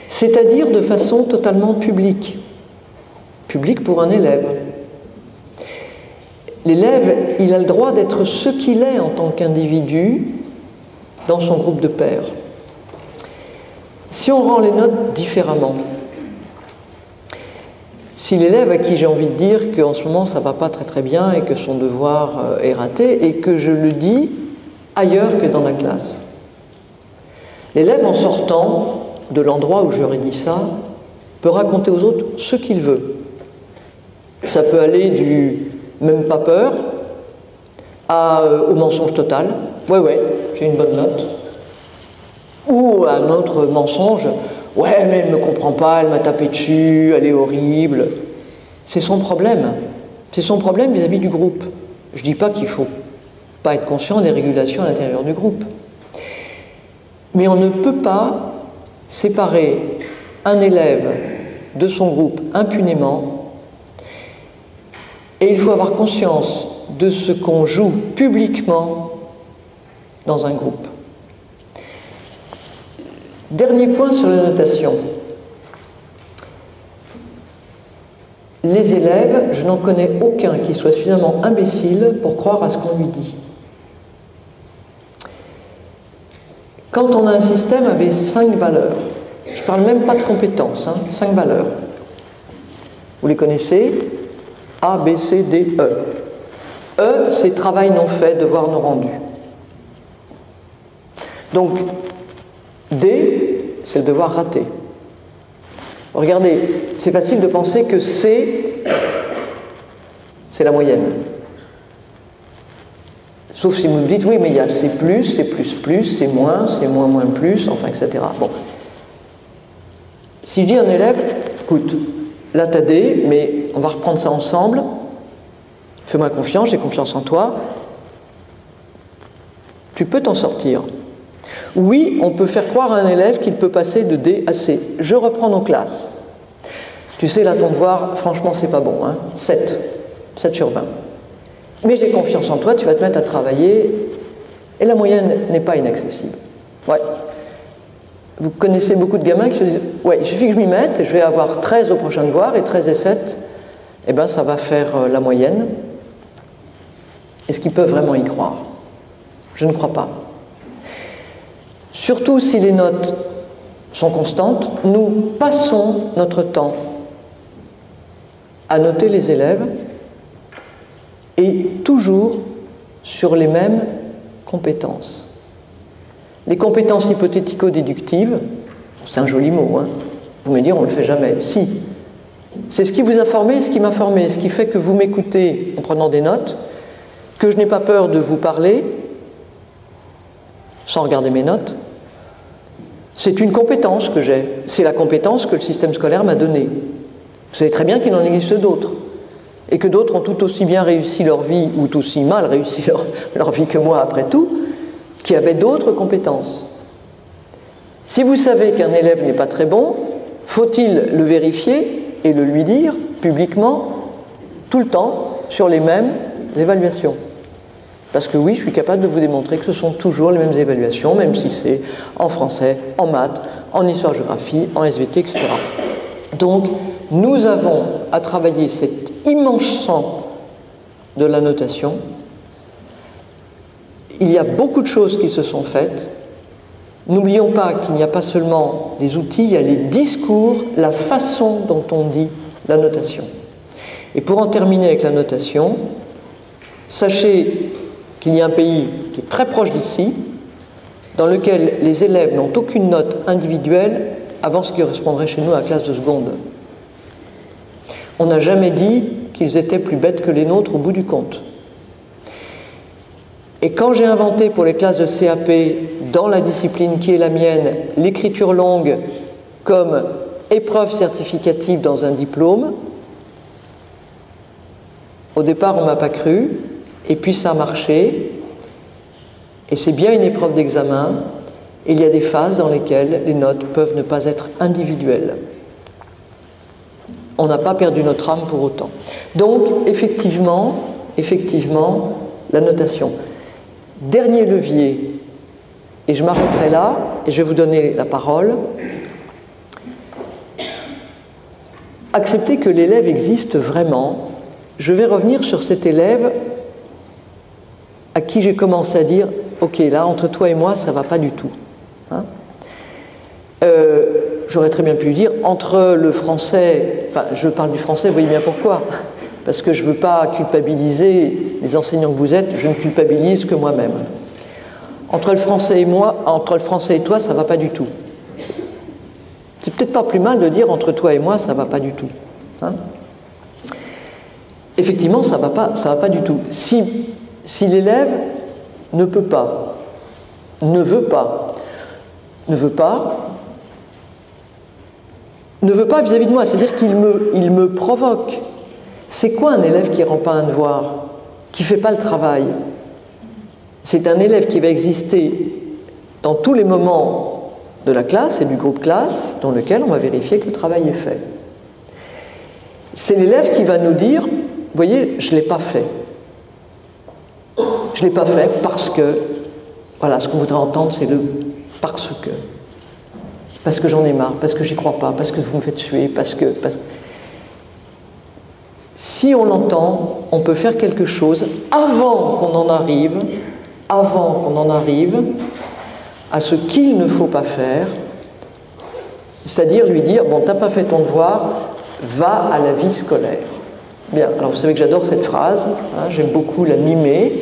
C'est-à-dire de façon totalement publique. Publique pour un élève. L'élève, il a le droit d'être ce qu'il est en tant qu'individu dans son groupe de pairs. Si on rend les notes différemment, si l'élève à qui j'ai envie de dire qu'en ce moment ça va pas très très bien et que son devoir euh, est raté et que je le dis ailleurs que dans la classe, l'élève en sortant de l'endroit où j'aurais dit ça peut raconter aux autres ce qu'il veut. Ça peut aller du même pas peur à, euh, au mensonge total. Ouais, ouais, j'ai une bonne note. Ou un autre mensonge. Ouais, mais elle ne me comprend pas, elle m'a tapé dessus, elle est horrible. C'est son problème. C'est son problème vis-à-vis du groupe. Je ne dis pas qu'il ne faut pas être conscient des régulations à l'intérieur du groupe. Mais on ne peut pas séparer un élève de son groupe impunément. Et il faut avoir conscience de ce qu'on joue publiquement dans un groupe. Dernier point sur la notation. Les élèves, je n'en connais aucun qui soit suffisamment imbécile pour croire à ce qu'on lui dit. Quand on a un système avec cinq valeurs, je ne parle même pas de compétences, hein, cinq valeurs. Vous les connaissez? A, B, C, D, E. E, c'est travail non fait, devoir non rendu. Donc, D, c'est le devoir raté. Regardez, c'est facile de penser que C, c'est la moyenne. Sauf si vous me dites, oui, mais il y a C, C, C moins, C moins, moins plus, enfin, etc. Bon. Si je dis à un élève, écoute, là t'as D, mais on va reprendre ça ensemble, fais-moi confiance, j'ai confiance en toi, tu peux t'en sortir. Oui, on peut faire croire à un élève qu'il peut passer de D à C. Je reprends nos classes. Tu sais, là, ton devoir, franchement, c'est pas bon. Hein 7. 7 sur 20. Mais j'ai confiance en toi, tu vas te mettre à travailler. Et la moyenne n'est pas inaccessible. Ouais. Vous connaissez beaucoup de gamins qui se disent Ouais, il suffit que je m'y mette, je vais avoir 13 au prochain devoir, et 13 et 7, eh bien, ça va faire euh, la moyenne. Est-ce qu'ils peuvent vraiment y croire? Je ne crois pas. Surtout si les notes sont constantes, nous passons notre temps à noter les élèves et toujours sur les mêmes compétences. Les compétences hypothético-déductives, c'est un joli mot, hein. vous me dire on ne le fait jamais. Si, c'est ce qui vous a formé, ce qui m'a formé, ce qui fait que vous m'écoutez en prenant des notes, que je n'ai pas peur de vous parler sans regarder mes notes, c'est une compétence que j'ai. C'est la compétence que le système scolaire m'a donnée. Vous savez très bien qu'il en existe d'autres. Et que d'autres ont tout aussi bien réussi leur vie, ou tout aussi mal réussi <laughs> leur, vie que moi après tout, qui avaient d'autres compétences. Si vous savez qu'un élève n'est pas très bon, faut-il le vérifier et le lui dire publiquement tout le temps sur les mêmes évaluations? Parce que oui, je suis capable de vous démontrer que ce sont toujours les mêmes évaluations, même si c'est en français, en maths, en histoire-géographie, en SVT, etc. Donc, nous avons à travailler cet immense champ de la notation. Il y a beaucoup de choses qui se sont faites. N'oublions pas qu'il n'y a pas seulement des outils, il y a les discours, la façon dont on dit la notation. Et pour en terminer avec la notation, sachez qu'il y a un pays qui est très proche d'ici, dans lequel les élèves n'ont aucune note individuelle avant ce qui correspondrait chez nous à la classe de seconde. On n'a jamais dit qu'ils étaient plus bêtes que les nôtres au bout du compte. Et quand j'ai inventé pour les classes de CAP, dans la discipline qui est la mienne, l'écriture longue comme épreuve certificative dans un diplôme, au départ on ne m'a pas cru, et puis ça a marché, et c'est bien une épreuve d'examen, il y a des phases dans lesquelles les notes peuvent ne pas être individuelles. On n'a pas perdu notre âme pour autant. Donc, effectivement, effectivement, la notation. Dernier levier, et je m'arrêterai là, et je vais vous donner la parole. Accepter que l'élève existe vraiment. Je vais revenir sur cet élève à qui j'ai commencé à dire Ok, là, entre toi et moi, ça ne va pas du tout. Hein euh, j'aurais très bien pu dire entre le français, enfin, je parle du français, vous voyez bien pourquoi. Parce que je ne veux pas culpabiliser les enseignants que vous êtes, je ne culpabilise que moi-même. Entre le français et moi, entre le français et toi, ça ne va pas du tout. C'est peut-être pas plus mal de dire entre toi et moi, ça ne va pas du tout. Hein Effectivement, ça ne va, pas, ça va pas du tout. Si, si l'élève ne peut pas, ne veut pas, ne veut pas, ne veut pas vis-à-vis de moi, c'est-à-dire qu'il me, provoque. C'est quoi un élève qui ne rend pas un devoir, qui ne fait pas le travail? C'est un élève qui va exister dans tous les moments de la classe et du groupe classe dans lequel on va vérifier que le travail est fait. C'est l'élève qui va nous dire, voyez, je ne l'ai pas fait. Je ne l'ai pas fait parce que, voilà, ce qu'on voudrait entendre, c'est le parce que. Parce que j'en ai marre, parce que j'y crois pas, parce que vous me faites suer, parce que. Si on l'entend, on peut faire quelque chose avant qu'on en arrive, avant qu'on en arrive à ce qu'il ne faut pas faire, c'est-à-dire lui dire bon, t'as pas fait ton devoir, va à la vie scolaire. Bien, alors vous savez que j'adore cette phrase, hein, j'aime beaucoup l'animer.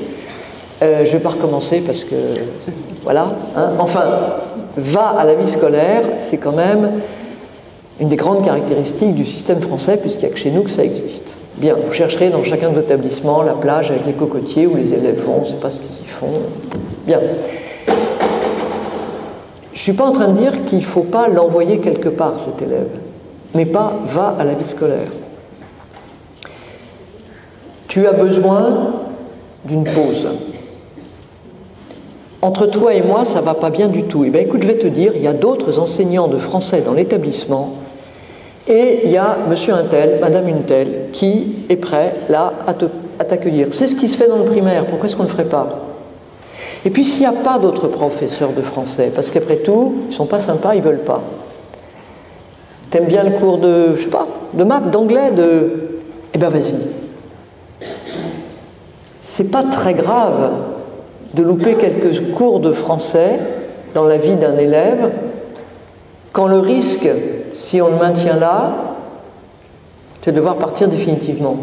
Euh, je ne vais pas recommencer parce que, voilà. Hein. Enfin, va à la vie scolaire, c'est quand même une des grandes caractéristiques du système français, puisqu'il n'y a que chez nous que ça existe. Bien, vous chercherez dans chacun de vos établissements la plage avec les cocotiers où les élèves vont, on ne sait pas ce qu'ils y font. Bien. Je ne suis pas en train de dire qu'il ne faut pas l'envoyer quelque part, cet élève, mais pas va à la vie scolaire. Tu as besoin d'une pause entre toi et moi, ça va pas bien du tout. Eh bien, écoute, je vais te dire, il y a d'autres enseignants de français dans l'établissement, et il y a monsieur un tel, madame une telle, qui est prêt, là, à t'accueillir. C'est ce qui se fait dans le primaire, pourquoi est-ce qu'on ne le ferait pas? Et puis, s'il n'y a pas d'autres professeurs de français, parce qu'après tout, ils sont pas sympas, ils veulent pas. T'aimes bien le cours de, je sais pas, de maths, d'anglais, de... Eh bien, vas-y. C'est pas très grave de louper quelques cours de français dans la vie d'un élève, quand le risque, si on le maintient là, c'est de devoir partir définitivement,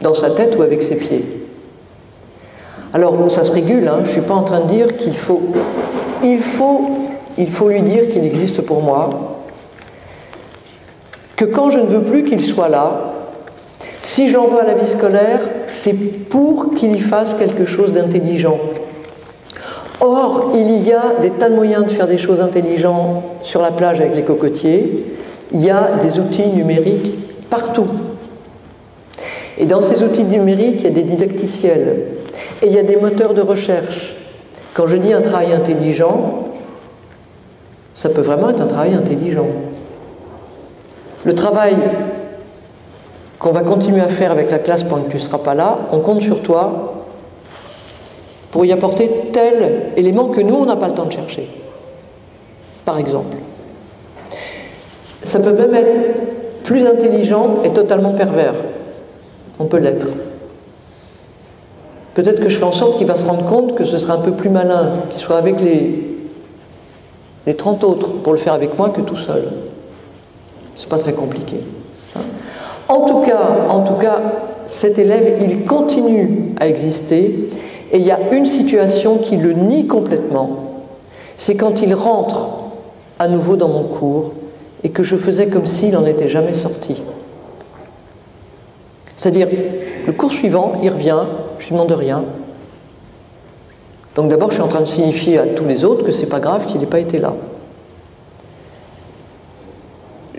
dans sa tête ou avec ses pieds. Alors, ça se régule, hein, je ne suis pas en train de dire qu'il faut, il faut, il faut lui dire qu'il existe pour moi, que quand je ne veux plus qu'il soit là, si j'envoie à la vie scolaire, c'est pour qu'il y fasse quelque chose d'intelligent. Or, il y a des tas de moyens de faire des choses intelligentes sur la plage avec les cocotiers. Il y a des outils numériques partout. Et dans ces outils numériques, il y a des didacticiels. Et il y a des moteurs de recherche. Quand je dis un travail intelligent, ça peut vraiment être un travail intelligent. Le travail qu'on va continuer à faire avec la classe pendant que tu ne seras pas là, on compte sur toi pour y apporter tel élément que nous, on n'a pas le temps de chercher. Par exemple. Ça peut même être plus intelligent et totalement pervers. On peut l'être. Peut-être que je fais en sorte qu'il va se rendre compte que ce sera un peu plus malin, qu'il soit avec les, les 30 autres pour le faire avec moi que tout seul. C'est pas très compliqué. En tout cas, en tout cas, cet élève, il continue à exister et il y a une situation qui le nie complètement. C'est quand il rentre à nouveau dans mon cours et que je faisais comme s'il n'en était jamais sorti. C'est-à-dire, le cours suivant, il revient, je ne lui demande rien. Donc d'abord, je suis en train de signifier à tous les autres que ce n'est pas grave qu'il n'ait pas été là.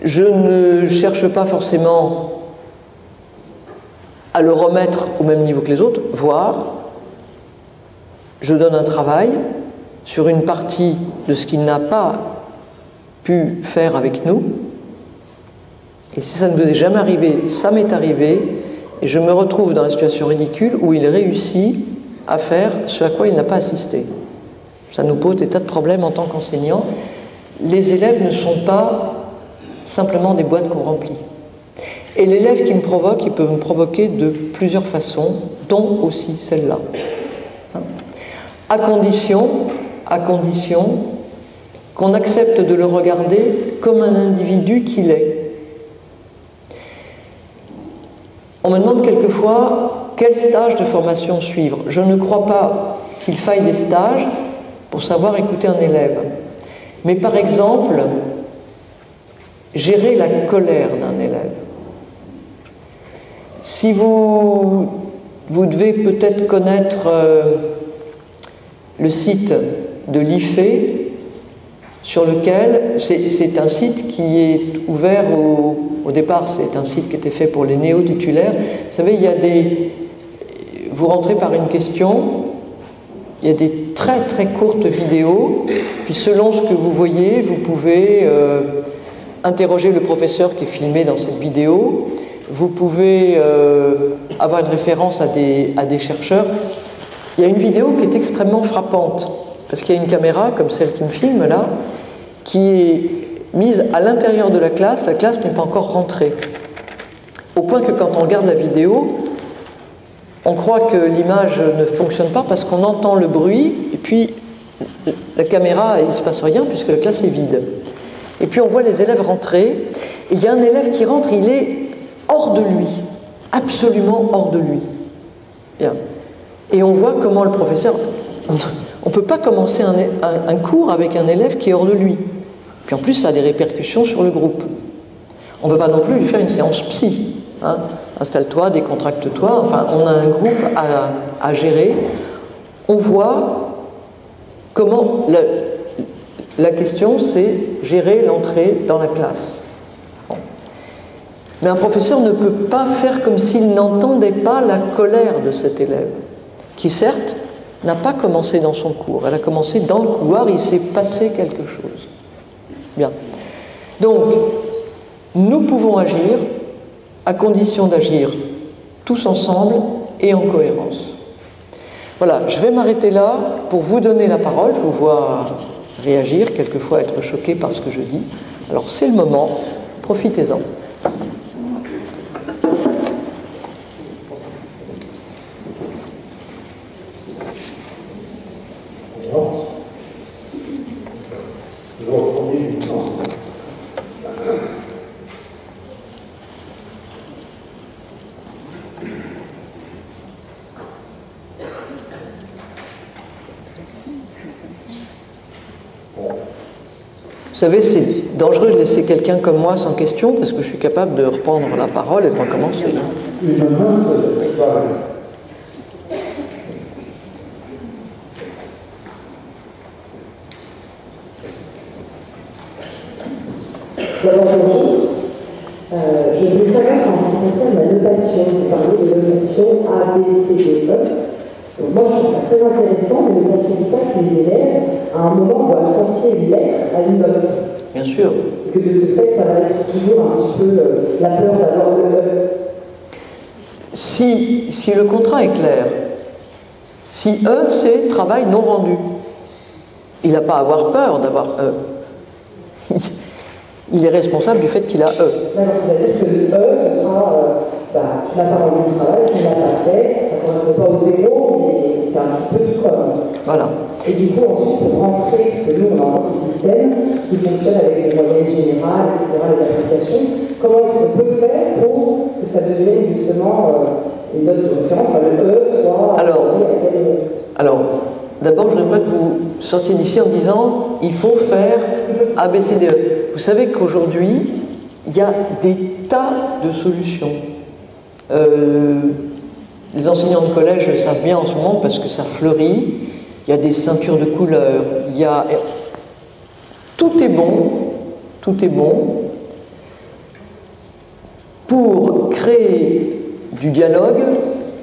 Je ne cherche pas forcément à le remettre au même niveau que les autres, voire je donne un travail sur une partie de ce qu'il n'a pas pu faire avec nous. Et si ça ne vous est jamais arrivé, ça m'est arrivé, et je me retrouve dans la situation ridicule où il réussit à faire ce à quoi il n'a pas assisté. Ça nous pose des tas de problèmes en tant qu'enseignant. Les élèves ne sont pas simplement des boîtes qu'on remplit. Et l'élève qui me provoque, il peut me provoquer de plusieurs façons, dont aussi celle-là. À condition, à condition qu'on accepte de le regarder comme un individu qu'il est. On me demande quelquefois quel stage de formation suivre? Je ne crois pas qu'il faille des stages pour savoir écouter un élève. Mais par exemple, gérer la colère d'un élève. Si vous, vous devez peut-être connaître euh, le site de l'IFE, sur lequel c'est un site qui est ouvert au, au départ, c'est un site qui était fait pour les néo-titulaires. Vous savez, il y a des. Vous rentrez par une question, il y a des très très courtes vidéos, puis selon ce que vous voyez, vous pouvez euh, interroger le professeur qui est filmé dans cette vidéo, vous pouvez euh, avoir une référence à des, à des chercheurs. Il y a une vidéo qui est extrêmement frappante, parce qu'il y a une caméra, comme celle qui me filme là, qui est mise à l'intérieur de la classe, la classe n'est pas encore rentrée. Au point que quand on regarde la vidéo, on croit que l'image ne fonctionne pas parce qu'on entend le bruit et puis la caméra, il ne se passe rien puisque la classe est vide. Et puis on voit les élèves rentrer. Et il y a un élève qui rentre, il est hors de lui, absolument hors de lui. Et on voit comment le professeur... On ne peut pas commencer un cours avec un élève qui est hors de lui. Puis en plus, ça a des répercussions sur le groupe. On ne peut pas non plus lui faire une séance psy. Hein. Installe-toi, décontracte-toi. Enfin, on a un groupe à, gérer. On voit comment. La, question, c'est gérer l'entrée dans la classe. Mais un professeur ne peut pas faire comme s'il n'entendait pas la colère de cet élève, qui certes n'a pas commencé dans son cours, elle a commencé dans le couloir, il s'est passé quelque chose. Bien. Donc, nous pouvons agir à condition d'agir tous ensemble et en cohérence. Voilà, je vais m'arrêter là pour vous donner la parole. Vous vois réagir, quelquefois être choqué par ce que je dis. Alors c'est le moment, profitez-en. Vous savez, c'est dangereux de laisser quelqu'un comme moi sans question parce que je suis capable de reprendre la parole et de recommencer. D'abord, bonjour. Euh, je voulais savoir en ce qui concerne la notation, vous A, B, C, D, E moi, je trouve ça très intéressant, mais ne pensez pas que les élèves, à un moment, vont associer une lettre à une note Bien sûr. Et que de ce fait, ça va être toujours un petit peu euh, la peur d'avoir le E. Si, si le contrat est clair, si E, c'est travail non rendu, il n'a pas à avoir peur d'avoir E. <laughs> il est responsable du fait qu'il a E. C'est-à-dire que le E, ce sera, euh, bah, tu n'as pas rendu le travail, tu n'as pas fait, ça ne correspond pas au zéro, mais c'est un petit peu tout comme. Voilà. Et du coup, ensuite, pour rentrer, parce que nous, on a un ce système qui fonctionne avec les moyennes générales, etc., les appréciations, comment est-ce qu'on peut faire pour que ça devienne justement euh, une note de référence, enfin, le E soit alors, à Alors, d'abord, je voudrais pas que vous sortiez d'ici en disant il faut faire ABCDE. Vous savez qu'aujourd'hui, il y a des tas de solutions Euh, les enseignants de collège le savent bien en ce moment parce que ça fleurit. Il y a des ceintures de couleurs. Il y a... Tout est bon. Tout est bon pour créer du dialogue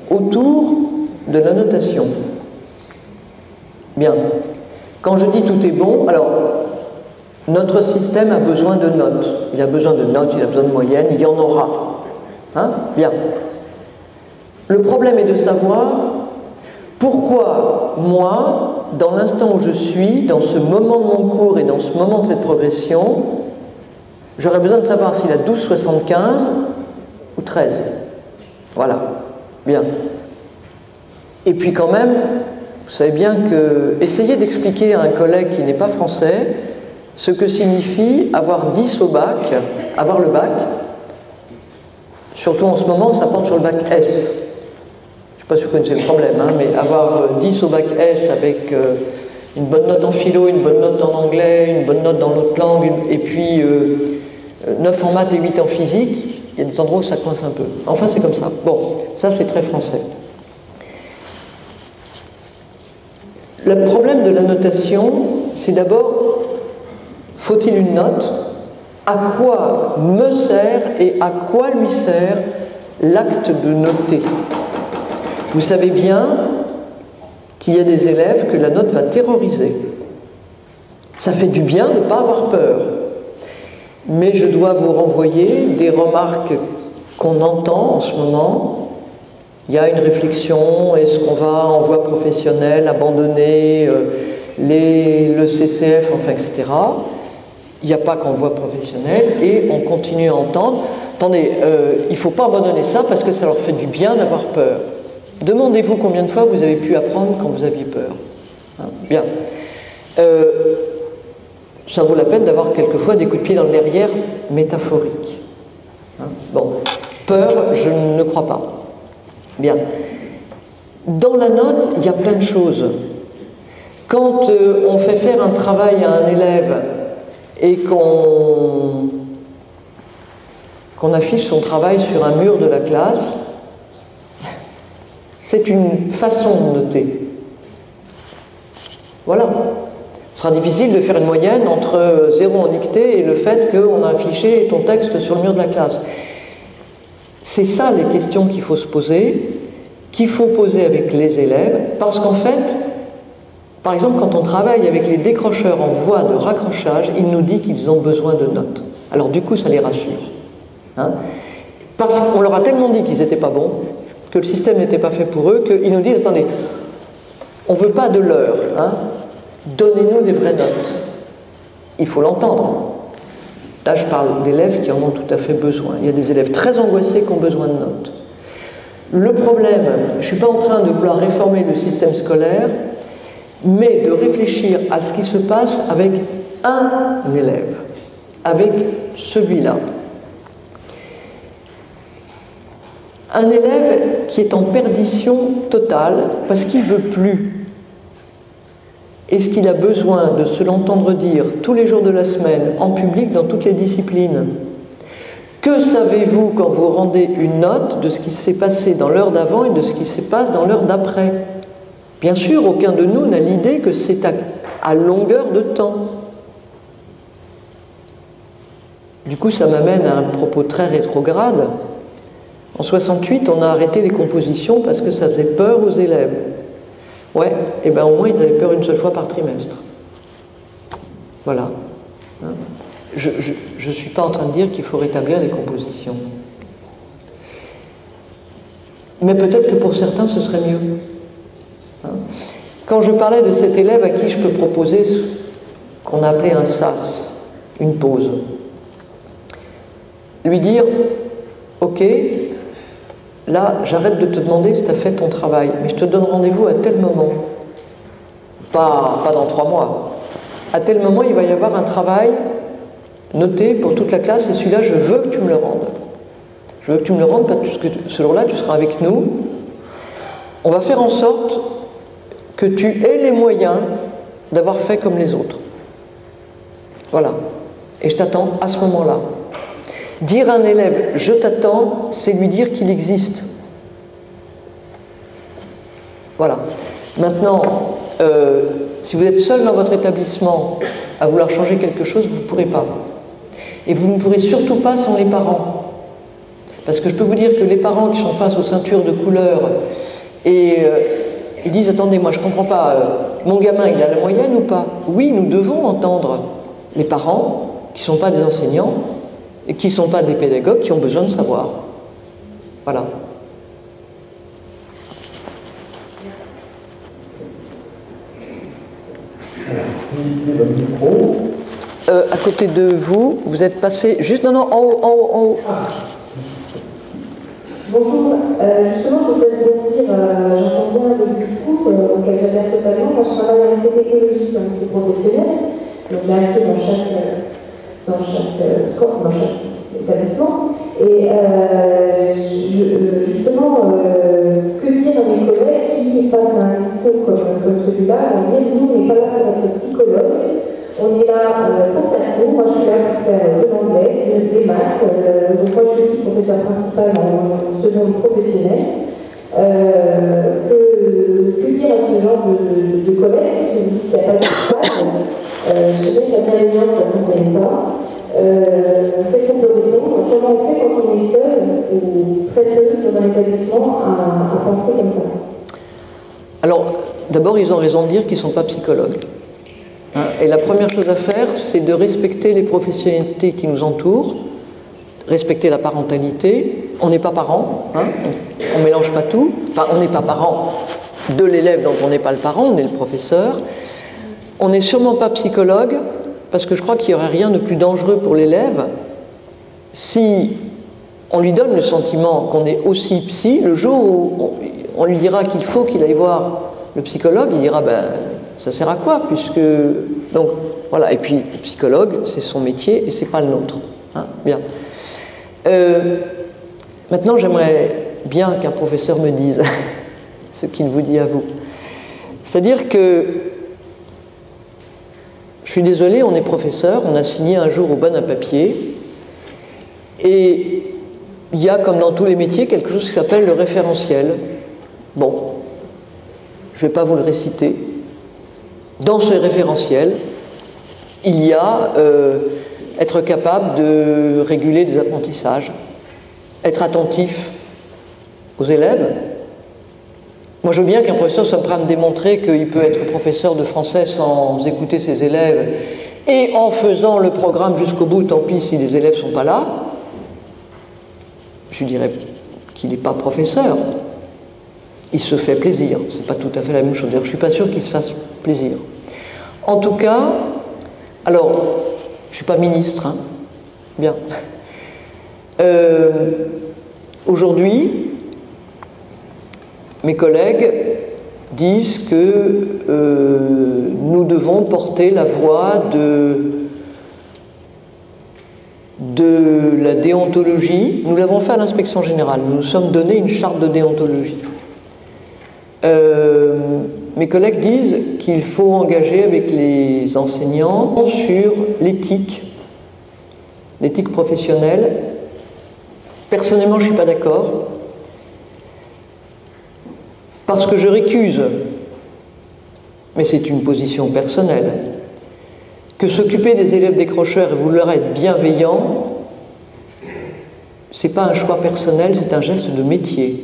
autour de la notation. Bien. Quand je dis tout est bon, alors notre système a besoin de notes. Il a besoin de notes, il a besoin de moyennes, il y en aura. Hein? Bien. Le problème est de savoir pourquoi moi, dans l'instant où je suis, dans ce moment de mon cours et dans ce moment de cette progression, j'aurais besoin de savoir s'il a 12,75 ou 13. Voilà. Bien. Et puis quand même, vous savez bien que essayez d'expliquer à un collègue qui n'est pas français ce que signifie avoir 10 au bac, avoir le bac. Surtout en ce moment, ça porte sur le bac S. Je ne sais pas si vous connaissez le problème, hein, mais avoir 10 euh, au bac S avec euh, une bonne note en philo, une bonne note en anglais, une bonne note dans l'autre langue, et puis 9 euh, en maths et 8 en physique, il y a des endroits où ça coince un peu. Enfin, c'est comme ça. Bon, ça c'est très français. Le problème de la notation, c'est d'abord faut-il une note? À quoi me sert et à quoi lui sert l'acte de noter? Vous savez bien qu'il y a des élèves que la note va terroriser. Ça fait du bien de ne pas avoir peur. Mais je dois vous renvoyer des remarques qu'on entend en ce moment. Il y a une réflexion, est-ce qu'on va en voie professionnelle abandonner euh, le CCF, enfin, etc il n'y a pas qu'en voie professionnelle, et on continue à entendre, attendez, euh, il ne faut pas abandonner ça parce que ça leur fait du bien d'avoir peur. Demandez-vous combien de fois vous avez pu apprendre quand vous aviez peur. Hein, bien. Euh, ça vaut la peine d'avoir quelquefois des coups de pied dans le derrière métaphoriques. Hein, bon, peur, je ne crois pas. Bien. Dans la note, il y a plein de choses. Quand euh, on fait faire un travail à un élève et qu'on affiche son travail sur un mur de la classe, c'est une façon de noter. Voilà. Ce sera difficile de faire une moyenne entre zéro en dictée et le fait qu'on a affiché ton texte sur le mur de la classe. C'est ça les questions qu'il faut se poser, qu'il faut poser avec les élèves, parce qu'en fait, par exemple, quand on travaille avec les décrocheurs en voie de raccrochage, il nous dit qu'ils ont besoin de notes. Alors du coup, ça les rassure. Hein. Parce qu'on leur a tellement dit qu'ils n'étaient pas bons, que le système n'était pas fait pour eux, qu'ils nous disent, attendez, on ne veut pas de l'heure, hein. donnez-nous des vraies notes. Il faut l'entendre. Là, je parle d'élèves qui en ont tout à fait besoin. Il y a des élèves très angoissés qui ont besoin de notes. Le problème, je ne suis pas en train de vouloir réformer le système scolaire, mais de réfléchir à ce qui se passe avec un élève, avec celui-là. Un élève qui est en perdition totale parce qu'il ne veut plus. Est-ce qu'il a besoin de se l'entendre dire tous les jours de la semaine, en public, dans toutes les disciplines? Que savez-vous quand vous rendez une note de ce qui s'est passé dans l'heure d'avant et de ce qui se passe dans l'heure d'après? Bien sûr, aucun de nous n'a l'idée que c'est à, longueur de temps. Du coup, ça m'amène à un propos très rétrograde. En 68, on a arrêté les compositions parce que ça faisait peur aux élèves. Ouais, et bien au moins ils avaient peur une seule fois par trimestre. Voilà. Hein? je ne suis pas en train de dire qu'il faut rétablir les compositions. Mais peut-être que pour certains, ce serait mieux. Quand je parlais de cet élève à qui je peux proposer ce qu'on a appelé un SAS, une pause, lui dire Ok, là j'arrête de te demander si tu as fait ton travail, mais je te donne rendez-vous à tel moment, pas, pas dans trois mois. À tel moment, il va y avoir un travail noté pour toute la classe et celui-là, je veux que tu me le rendes. Je veux que tu me le rendes parce que ce jour-là, tu seras avec nous. On va faire en sorte que tu aies les moyens d'avoir fait comme les autres. Voilà. Et je t'attends à ce moment-là. Dire à un élève je t'attends, c'est lui dire qu'il existe. Voilà. Maintenant, euh, si vous êtes seul dans votre établissement à vouloir changer quelque chose, vous ne pourrez pas. Et vous ne pourrez surtout pas sans les parents. Parce que je peux vous dire que les parents qui sont face aux ceintures de couleur et euh, ils disent attendez, moi je ne comprends pas, euh, mon gamin il a la moyenne ou pas? Oui, nous devons entendre les parents qui ne sont pas des enseignants et qui ne sont pas des pédagogues qui ont besoin de savoir. Voilà. Euh, à côté de vous, vous êtes passé juste non non en haut en haut en haut. Bonjour, euh, justement je voudrais dire, euh, discours euh, auquel j'adhère totalement. Moi je travaille en lycée technologique, dans lycée professionnel, donc là dans chaque dans chaque corps, dans chaque établissement. Et je, justement, que dire à mes collègues qui, face à un discours comme, celui-là, vont dire nous on n'est pas là pour être psychologue, on est là euh, pour faire cours. Moi, je suis là pour faire de l'anglais, des maths. Euh, donc, moi, je suis aussi professeur principal en seconde professionnel. Euh, que, que, dire à ce genre de, de, de collègues qui qu'il n'y a pas de espace euh, Je sais que la bienveillance, ça ne s'enseigne pas. Qu'est-ce qu'on peut répondre? Comment on fait quand on est seul ou très peu dans un établissement à, à penser comme ça? Alors, d'abord, ils ont raison de dire qu'ils ne sont pas psychologues. Hein, et la première chose à faire, c'est de respecter les professionnalités qui nous entourent, respecter la parentalité. On n'est pas parent, hein, on ne mélange pas tout. Enfin, on n'est pas parent de l'élève, donc on n'est pas le parent, on est le professeur. On n'est sûrement pas psychologue, parce que je crois qu'il n'y aurait rien de plus dangereux pour l'élève si on lui donne le sentiment qu'on est aussi psy, le jour où on, lui dira qu'il faut qu'il aille voir le psychologue, il dira ben, ça sert à quoi Puisque. Donc, voilà. Et puis, le psychologue, c'est son métier et c'est pas le nôtre. Hein bien. Euh, maintenant, j'aimerais bien qu'un professeur me dise <laughs> ce qu'il vous dit à vous. C'est-à-dire que. Je suis désolé, on est professeur, on a signé un jour au bon un papier, et il y a, comme dans tous les métiers, quelque chose qui s'appelle le référentiel. Bon, je ne vais pas vous le réciter, dans ce référentiel, il y a euh, être capable de réguler des apprentissages, être attentif aux élèves. Moi, je veux bien qu'un professeur soit prêt à me démontrer qu'il peut être professeur de français sans écouter ses élèves et en faisant le programme jusqu'au bout, tant pis si les élèves ne sont pas là. Je dirais qu'il n'est pas professeur. Il se fait plaisir. C'est pas tout à fait la même chose. Je ne suis pas sûr qu'il se fasse plaisir. En tout cas, alors, je ne suis pas ministre, hein. bien. Euh, aujourd'hui, mes collègues disent que euh, nous devons porter la voix de, la déontologie. Nous l'avons fait à l'inspection générale. Nous nous sommes donné une charte de déontologie. Euh, mes collègues disent qu'il faut engager avec les enseignants sur l'éthique, l'éthique professionnelle. Personnellement, je ne suis pas d'accord, parce que je récuse, mais c'est une position personnelle, que s'occuper des élèves décrocheurs et vouloir être bienveillant, ce n'est pas un choix personnel, c'est un geste de métier.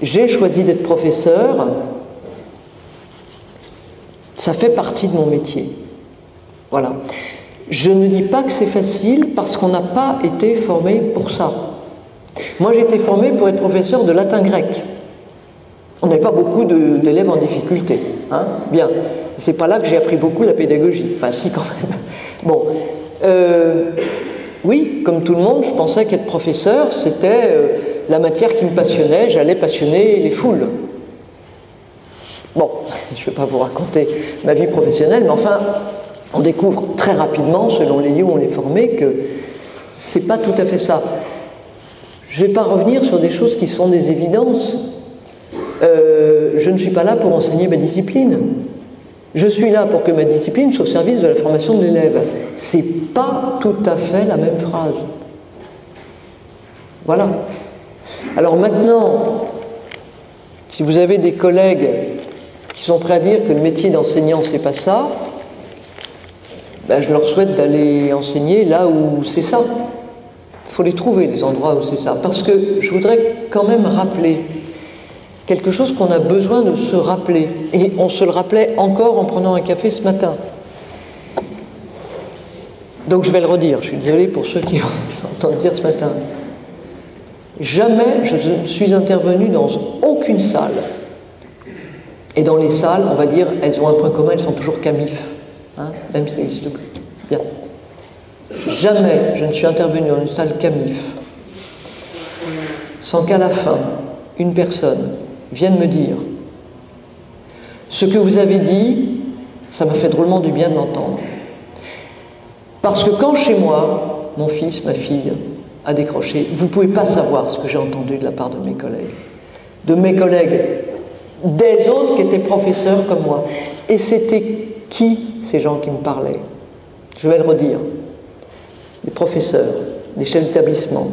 J'ai choisi d'être professeur, ça fait partie de mon métier. Voilà. Je ne dis pas que c'est facile parce qu'on n'a pas été formé pour ça. Moi, j'ai été formé pour être professeur de latin grec. On n'avait pas beaucoup d'élèves en difficulté. Hein Bien. C'est pas là que j'ai appris beaucoup la pédagogie. Enfin, si, quand même. Bon. Euh, oui, comme tout le monde, je pensais qu'être professeur, c'était. Euh, la matière qui me passionnait, j'allais passionner les foules. Bon, <laughs> je ne vais pas vous raconter ma vie professionnelle, mais enfin, on découvre rapidement, selon les lieux où on est formé, que c'est pas tout à fait ça. Je vais pas revenir sur des choses qui sont des évidences. Euh, je ne suis pas là pour enseigner ma discipline. Je suis là pour que ma discipline soit au service de la formation de l'élève. C'est pas tout à fait la même phrase. Voilà. Alors maintenant, si vous avez des collègues qui sont prêts à dire que le métier d'enseignant, c'est pas ça, ben, je leur souhaite d'aller enseigner là où c'est ça. Il faut les trouver, les endroits où c'est ça. Parce que je voudrais quand même rappeler quelque chose qu'on a besoin de se rappeler. Et on se le rappelait encore en prenant un café ce matin. Donc je vais le redire, je suis désolé pour ceux qui <laughs> ont entendu dire ce matin. Jamais je ne suis intervenu dans aucune salle. Et dans les salles, on va dire, elles ont un point commun, elles sont toujours camifs. Hein, même si ça n'existe plus. Bien. Jamais je ne suis intervenu dans une salle camif sans qu'à la fin, une personne vienne me dire ce que vous avez dit, ça m'a fait drôlement du bien de l'entendre. Parce que quand chez moi, mon fils, ma fille, a décroché, vous ne pouvez pas savoir ce que j'ai entendu de la part de mes collègues. De mes collègues, des autres qui étaient professeurs comme moi. Et c'était qui ces gens qui me parlaient? Je vais le redire. Les professeurs, les chefs d'établissement,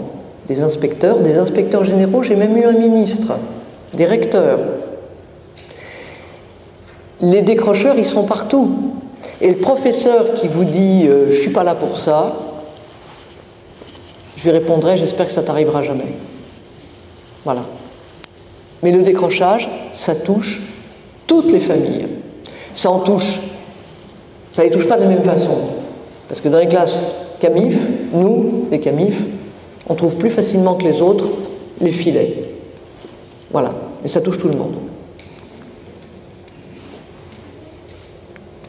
des inspecteurs, des inspecteurs généraux, j'ai même eu un ministre, des recteurs. Les décrocheurs, ils sont partout. Et le professeur qui vous dit euh, je ne suis pas là pour ça, je lui répondrai j'espère que ça t'arrivera jamais. Voilà. Mais le décrochage, ça touche toutes les familles. Ça en touche. Ça ne les touche pas de la même façon. Parce que dans les classes CAMIF, nous, les CAMIF, on trouve plus facilement que les autres les filets. Voilà. Et ça touche tout le monde.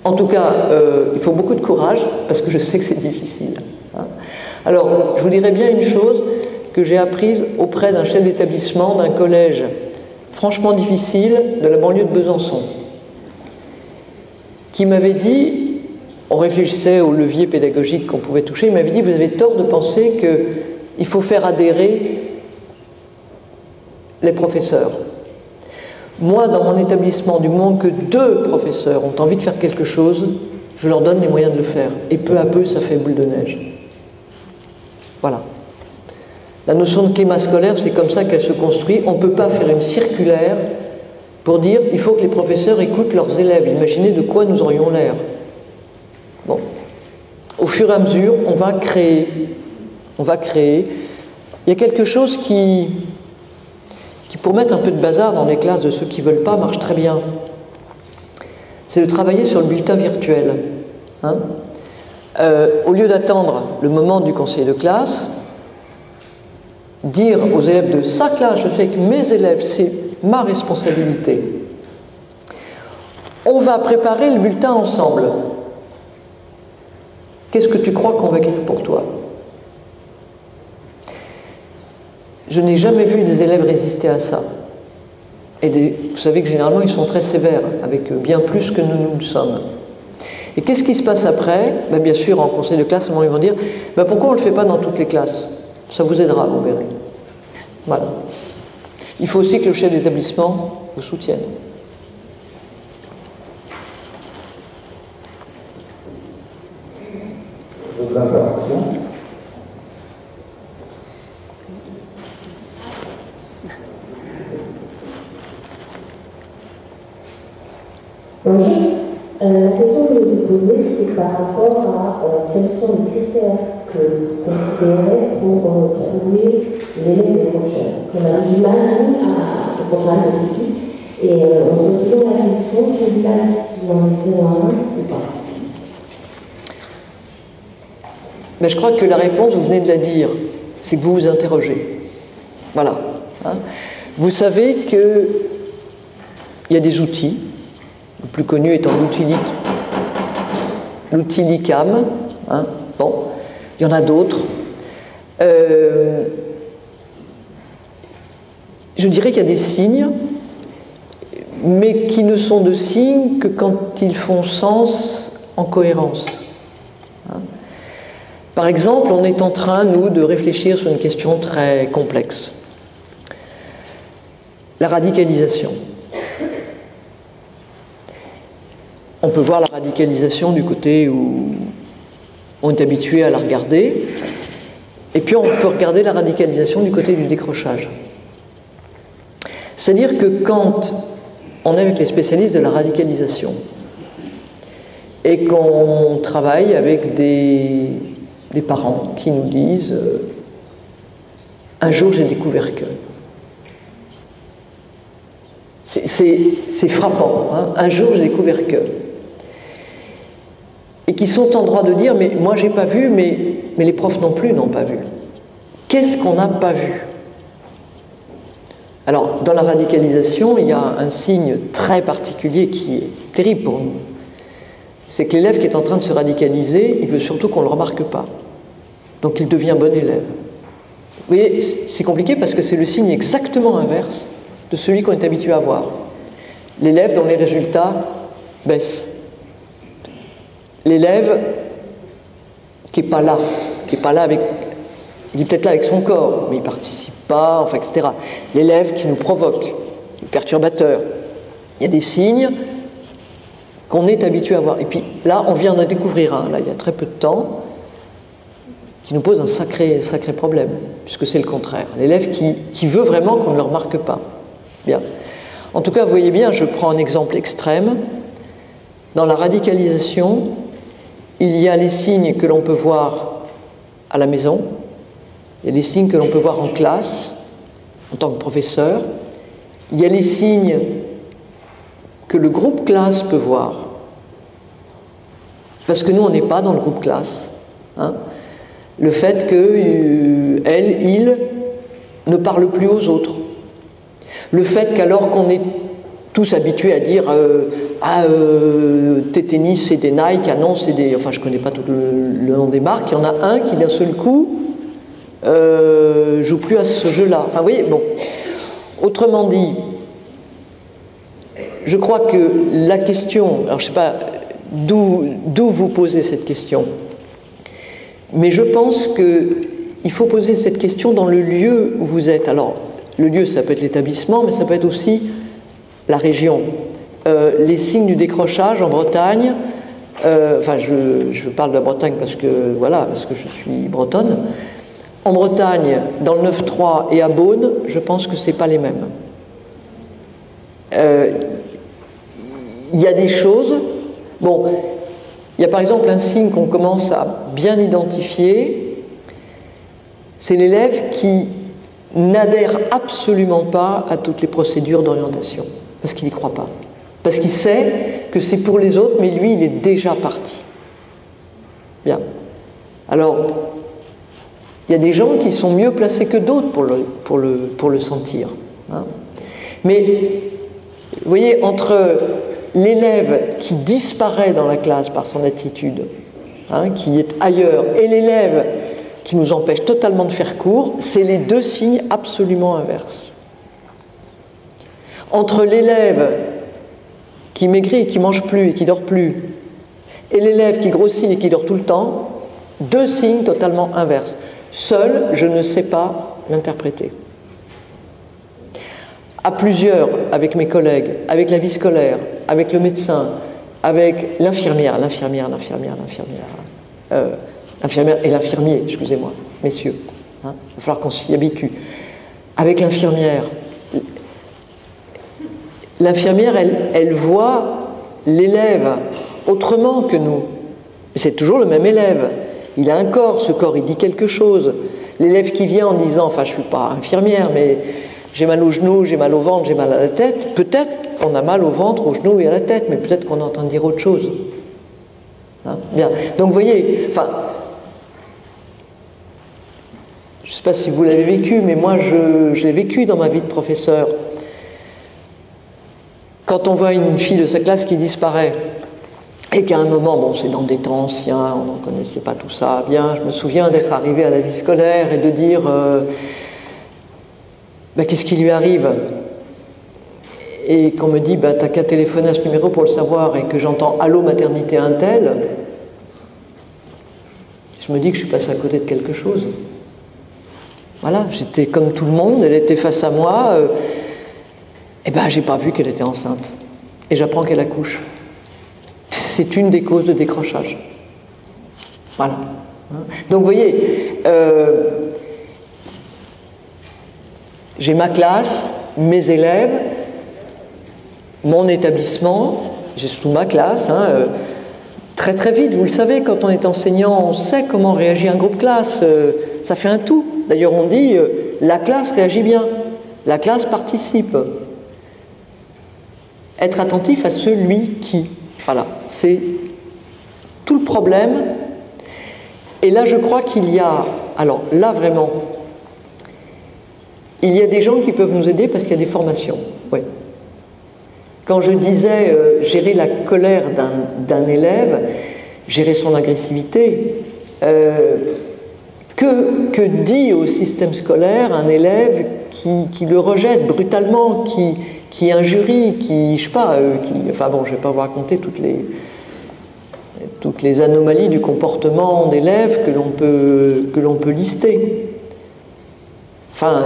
En tout cas, euh, il faut beaucoup de courage parce que je sais que c'est difficile. Hein. Alors, je vous dirais bien une chose que j'ai apprise auprès d'un chef d'établissement d'un collège franchement difficile de la banlieue de Besançon, qui m'avait dit, on réfléchissait au levier pédagogique qu'on pouvait toucher, il m'avait dit, vous avez tort de penser qu'il faut faire adhérer les professeurs. Moi, dans mon établissement, du moment que deux professeurs ont envie de faire quelque chose, je leur donne les moyens de le faire. Et peu à peu, ça fait boule de neige. Voilà. La notion de climat scolaire, c'est comme ça qu'elle se construit. On ne peut pas faire une circulaire pour dire il faut que les professeurs écoutent leurs élèves. Imaginez de quoi nous aurions l'air. Au fur et à mesure, on va créer. On va créer. Il y a quelque chose qui, qui, pour mettre un peu de bazar dans les classes de ceux qui ne veulent pas, marche très bien. C'est de travailler sur le bulletin virtuel. Hein. Euh, au lieu d'attendre le moment du conseil de classe, dire aux élèves de sa classe, je sais que mes élèves, c'est ma responsabilité. On va préparer le bulletin ensemble. Qu'est-ce que tu crois qu'on va écrire pour toi? Je n'ai jamais vu des élèves résister à ça. Et vous savez que généralement, ils sont très sévères, avec bien plus que nous, nous le sommes. Et qu'est-ce qui se passe après? Ben, Bien sûr, en conseil de classe, ils vont dire ben, pourquoi on ne le fait pas dans toutes les classes? Ça vous aidera, vous verrez. Voilà. Il faut aussi que le chef d'établissement vous soutienne. Bonjour. Euh, la question que je vous poser, c'est par rapport à euh, quels sont les critères que vous considérez pour euh, trouver l'élève décrocheur. On a du mal, à se comprendre dessus, et euh, on se pose toujours la question place qui en était un ou pas? Mais je crois que la réponse, vous venez de la dire, c'est que vous vous interrogez. Voilà. Hein. Vous savez qu'il y a des outils, le plus connu étant l'outil LICAM. Hein. Bon, il y en a d'autres. Euh, je dirais qu'il y a des signes, mais qui ne sont de signes que quand ils font sens en cohérence. Par exemple, on est en train, nous, de réfléchir sur une question très complexe. La radicalisation. On peut voir la radicalisation du côté où On est habitué à la regarder. Et puis on peut regarder la radicalisation du côté du décrochage. C'est-à-dire que quand on est avec les spécialistes de la radicalisation et qu'on travaille avec des, parents qui nous disent euh, un jour j'ai découvert que c'est frappant. Hein. Un jour, j'ai découvert que. Et qui sont en droit de dire Mais moi, j'ai pas vu, mais les profs non plus n'ont pas vu. Qu'est-ce qu'on n'a pas vu? Alors, dans la radicalisation, il y a un signe très particulier qui est terrible pour nous. C'est que l'élève qui est en train de se radicaliser, il veut surtout qu'on ne le remarque pas. Donc, il devient bon élève. Vous voyez, c'est compliqué parce que c'est le signe exactement inverse de celui qu'on est habitué à voir. L'élève dont les résultats baissent. L'élève qui n'est pas là, qui n'est pas là avec. Il est peut-être là avec son corps, mais il ne participe pas, enfin, etc. L'élève qui nous provoque, le perturbateur. Il y a des signes qu'on est habitué à voir. Et puis là, on vient de découvrir un, là, il y a très peu de temps, qui nous pose un sacré, sacré problème, puisque c'est le contraire. L'élève qui, qui veut vraiment qu'on ne le remarque pas. Bien. En tout cas, vous voyez bien, je prends un exemple extrême. Dans la radicalisation, il y a les signes que l'on peut voir à la maison, il y a les signes que l'on peut voir en classe, en tant que professeur, il y a les signes que le groupe classe peut voir. Parce que nous, on n'est pas dans le groupe classe. Hein. Le fait que euh, elle, il ne parle plus aux autres. Le fait qu'alors qu'on est tous habitués à dire euh, ah euh, c'est des Nike, ah non c'est des enfin je connais pas tout le, nom des marques, il y en a un qui d'un seul coup euh, joue plus à ce jeu-là. Enfin vous voyez bon. Autrement dit, je crois que la question, alors je sais pas d'où vous posez cette question, mais je pense qu'il faut poser cette question dans le lieu où vous êtes. Alors le lieu, ça peut être l'établissement, mais ça peut être aussi la région. Euh, les signes du décrochage en Bretagne, euh, enfin je, parle de la Bretagne parce que voilà, parce que je suis bretonne. En Bretagne, dans le 9-3 et à Beaune, je pense que ce n'est pas les mêmes. Euh, il y a des choses. Bon, il y a par exemple un signe qu'on commence à bien identifier. C'est l'élève qui n'adhère absolument pas à toutes les procédures d'orientation, parce qu'il n'y croit pas. Parce qu'il sait que c'est pour les autres, mais lui, il est déjà parti. Bien. Alors, il y a des gens qui sont mieux placés que d'autres pour le, sentir. Hein. Mais, vous voyez, entre l'élève qui disparaît dans la classe par son attitude, hein, qui est ailleurs, et l'élève qui nous empêche totalement de faire court, c'est les deux signes absolument inverses. Entre l'élève qui maigrit, qui mange plus et qui dort plus, et l'élève qui grossit et qui dort tout le temps, deux signes totalement inverses. Seul, je ne sais pas l'interpréter. À plusieurs, avec mes collègues, avec la vie scolaire, avec le médecin, avec l'infirmière, l'infirmière, l'infirmière, l'infirmière. Euh, l'infirmière et l'infirmier, excusez-moi, messieurs. Hein, il va falloir qu'on s'y habitue. Avec l'infirmière, l'infirmière, elle, elle voit l'élève autrement que nous. C'est toujours le même élève. Il a un corps, ce corps, il dit quelque chose. L'élève qui vient en disant, enfin je ne suis pas infirmière, mais j'ai mal aux genoux, j'ai mal au ventre, j'ai mal à la tête, peut-être qu'on a mal au ventre, aux genoux et à la tête, mais peut-être qu'on est en train de dire autre chose. Hein, bien. Donc vous voyez, enfin, je ne sais pas si vous l'avez vécu, mais moi je, l'ai vécu dans ma vie de professeur. Quand on voit une fille de sa classe qui disparaît, et qu'à un moment, bon, c'est dans des temps anciens, on n'en connaissait pas tout ça bien, je me souviens d'être arrivé à la vie scolaire et de dire euh, bah, qu'est-ce qui lui arrive? Et qu'on me dit bah, t'as qu'à téléphoner à ce numéro pour le savoir, et que j'entends Allô maternité un tel, je me dis que je suis passé à côté de quelque chose. Voilà, j'étais comme tout le monde, elle était face à moi. et euh, eh ben, j'ai pas vu qu'elle était enceinte. Et j'apprends qu'elle accouche. C'est une des causes de décrochage. Voilà. Donc vous voyez, euh, j'ai ma classe, mes élèves, mon établissement, j'ai surtout ma classe. Hein, euh, très très vite, vous le savez, quand on est enseignant, on sait comment réagit un groupe classe. Euh, ça fait un tout. D'ailleurs, on dit la classe réagit bien, la classe participe. Être attentif à celui qui. Voilà, c'est tout le problème. Et là, je crois qu'il y a, alors là vraiment, il y a des gens qui peuvent nous aider parce qu'il y a des formations. Quand je disais euh, gérer la colère d'un élève, gérer son agressivité, euh, que, dit au système scolaire un élève qui, le rejette brutalement, qui, qui injurie, qui, je sais pas, euh, qui, enfin bon, je vais pas vous raconter toutes les, toutes les anomalies du comportement d'élèves que l'on peut, que l'on peut lister. Enfin,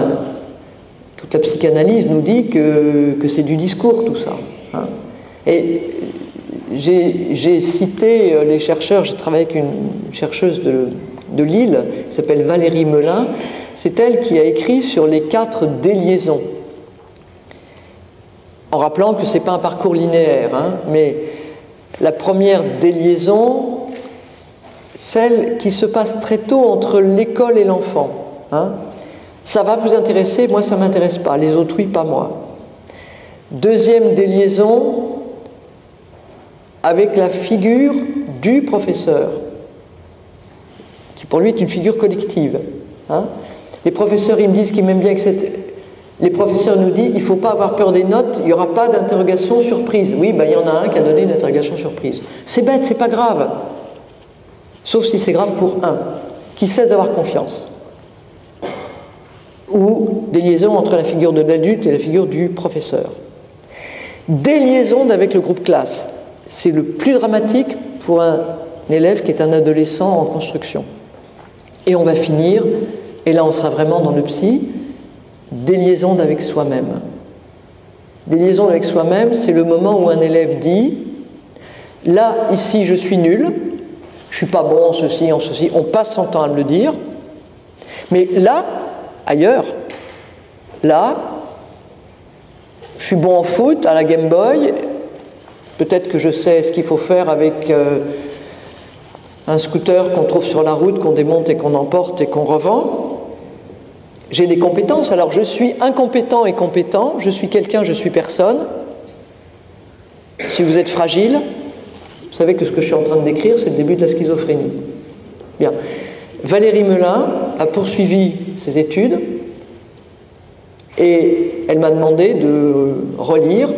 toute la psychanalyse nous dit que, c'est du discours tout ça. Hein. Et j'ai cité euh, les chercheurs, j'ai travaillé avec une chercheuse de, de Lille qui s'appelle Valérie Melin, c'est elle qui a écrit sur les quatre déliaisons en rappelant que ce n'est pas un parcours linéaire, hein, mais la première déliaison, celle qui se passe très tôt entre l'école et l'enfant. Hein. Ça va vous intéresser, moi ça ne m'intéresse pas, les autres pas moi. Deuxième déliaison, avec la figure du professeur, qui pour lui est une figure collective. Hein. Les professeurs, ils me disent qu'ils m'aiment bien que les professeurs nous disent il ne faut pas avoir peur des notes, il n'y aura pas d'interrogation surprise. Oui, ben, il y en a un qui a donné une interrogation surprise. C'est bête, c'est pas grave. Sauf si c'est grave pour un, qui cesse d'avoir confiance. Ou des liaisons entre la figure de l'adulte et la figure du professeur. Des liaisons avec le groupe classe. C'est le plus dramatique pour un élève qui est un adolescent en construction. Et on va finir, et là on sera vraiment dans le psy, des liaisons avec soi-même. Des liaisons avec soi-même, c'est le moment où un élève dit Là, ici, je suis nul, je suis pas bon en ceci, en ceci, on passe son temps à me le dire. Mais là, ailleurs, là, je suis bon en foot, à la Game Boy, peut-être que je sais ce qu'il faut faire avec euh, un scooter qu'on trouve sur la route, qu'on démonte et qu'on emporte et qu'on revend. J'ai des compétences, alors je suis incompétent et compétent, je suis quelqu'un, je suis personne. Si vous êtes fragile, vous savez que ce que je suis en train de décrire, c'est le début de la schizophrénie. Bien. Valérie Melin a poursuivi ses études et elle m'a demandé de relire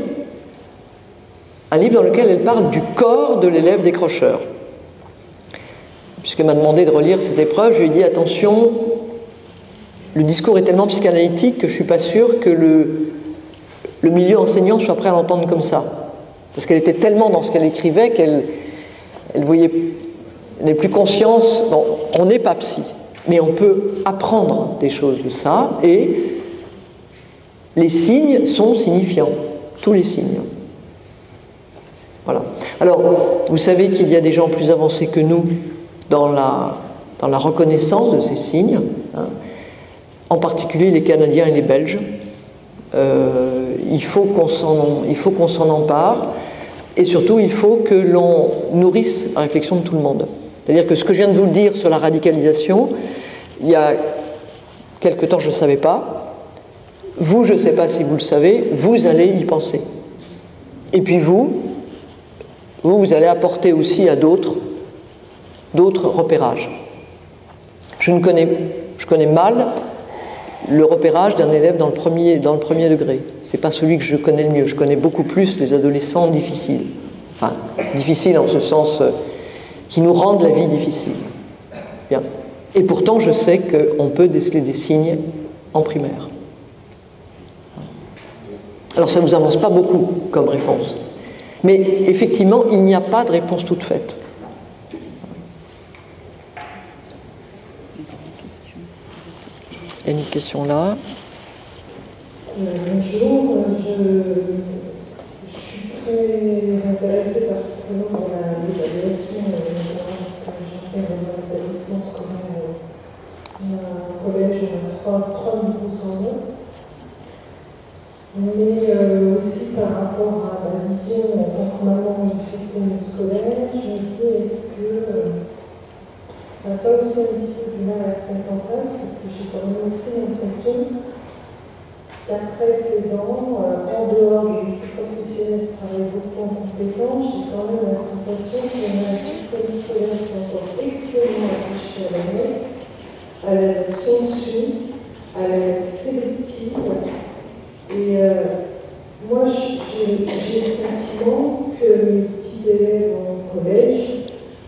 un livre dans lequel elle parle du corps de l'élève décrocheur. Puisqu'elle m'a demandé de relire cette épreuve, je lui ai dit attention, le discours est tellement psychanalytique que je ne suis pas sûr que le, milieu enseignant soit prêt à l'entendre comme ça. Parce qu'elle était tellement dans ce qu'elle écrivait qu'elle elle voyait, n'est plus conscience. on n'est pas psy, mais on peut apprendre des choses de ça et les signes sont signifiants, tous les signes. Voilà. Alors, vous savez qu'il y a des gens plus avancés que nous dans la, dans la reconnaissance de ces signes. Hein en particulier les Canadiens et les Belges. Euh, il faut qu'on s'en empare et surtout il faut que l'on nourrisse la réflexion de tout le monde. C'est-à-dire que ce que je viens de vous dire sur la radicalisation, il y a quelque temps je ne savais pas, vous je ne sais pas si vous le savez, vous allez y penser. Et puis vous, vous, vous allez apporter aussi à d'autres d'autres repérages. Je ne connais, je connais mal le repérage d'un élève dans le premier, dans le premier degré. Ce n'est pas celui que je connais le mieux. Je connais beaucoup plus les adolescents difficiles. Enfin, difficiles en ce sens euh, qui nous rendent la vie difficile. Et pourtant, je sais qu'on peut déceler des signes en primaire. Alors, ça ne vous avance pas beaucoup comme réponse. Mais effectivement, il n'y a pas de réponse toute faite. Il y a une question là. Euh, bonjour, je, suis très intéressée par la l'évaluation, euh, c'est dans un établissement scolaire, a un collège, on a trois, niveaux sans. Mais euh, aussi par rapport à ma vision en tant du système scolaire, je me dis est-ce que euh, ça n'a pas aussi un petit peu du mal à se mettre en place Parce que j'ai quand même aussi l'impression qu'après ces ans, euh, en dehors des lycées professionnels qui travaillent beaucoup en compétences, j'ai quand même la sensation qu'on a un système scolaire qui est encore extrêmement attaché à la note, à la note censure, à la sélective. Et euh, moi, j'ai le sentiment que mes petits élèves en collège,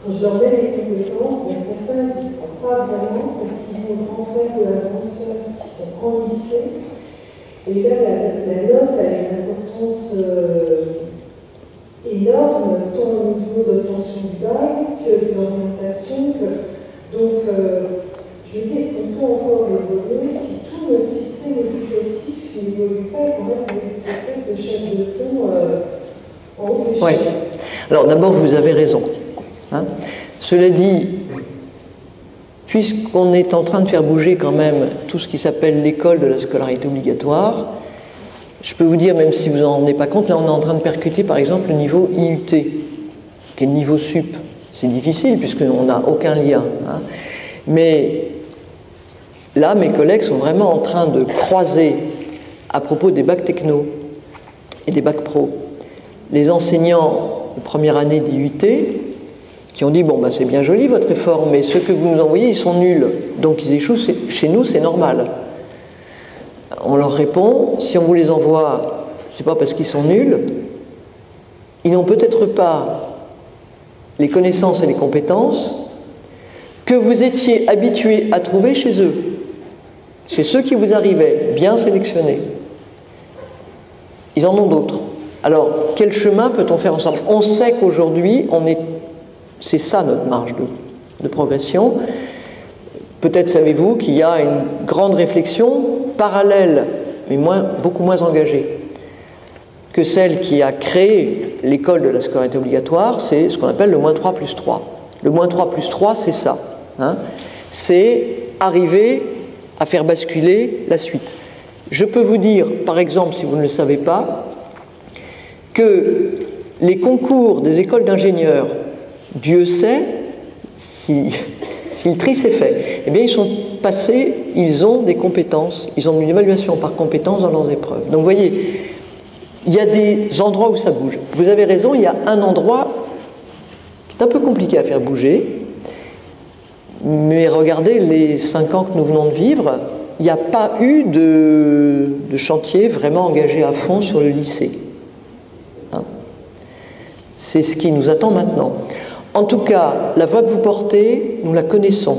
quand je leur mets les compétences, bien certains, ne croient pas vraiment parce qu'ils ont grand frère ou la sœur qui sont en lycée. Et là, la, note a une importance euh, énorme, tant au niveau de l'obtention du bail que de l'orientation. Donc, euh, je me dis, est-ce qu'on peut encore évoluer si tout notre système éducatif oui. Alors d'abord, vous avez raison. Hein. Cela dit, puisqu'on est en train de faire bouger quand même tout ce qui s'appelle l'école de la scolarité obligatoire, je peux vous dire, même si vous n'en rendez pas compte, là on est en train de percuter par exemple le niveau IUT, qui est le niveau sup. C'est difficile puisqu'on n'a aucun lien. Hein. Mais là, mes collègues sont vraiment en train de croiser à propos des bacs techno et des bacs pro. Les enseignants de première année d'IUT qui ont dit Bon, bah, c'est bien joli votre effort, mais ceux que vous nous envoyez, ils sont nuls. Donc ils échouent. Chez nous, c'est normal. On leur répond Si on vous les envoie, c'est pas parce qu'ils sont nuls. Ils n'ont peut-être pas les connaissances et les compétences que vous étiez habitués à trouver chez eux, chez ceux qui vous arrivaient, bien sélectionnés. Ils en ont d'autres. Alors, quel chemin peut-on faire ensemble On sait qu'aujourd'hui, on est, c'est ça notre marge de, progression. Peut-être savez-vous qu'il y a une grande réflexion parallèle, mais beaucoup moins engagée, que celle qui a créé l'école de la scolarité obligatoire, c'est ce qu'on appelle le moins 3 plus 3. Le moins 3 plus 3, c'est ça. Hein. c'est arriver à faire basculer la suite. Je peux vous dire, par exemple, si vous ne le savez pas, que les concours des écoles d'ingénieurs, Dieu sait <laughs> si, le tri s'est fait, eh bien ils sont passés, ils ont des compétences, ils ont une évaluation par compétences dans leurs épreuves. Donc voyez, il y a des endroits où ça bouge. Vous avez raison, il y a un endroit qui est un peu compliqué à faire bouger, mais regardez les cinq ans que nous venons de vivre, il n'y a pas eu de, chantier vraiment engagé à fond sur le lycée. Hein. C'est ce qui nous attend maintenant. En tout cas, la voie que vous portez, nous la connaissons.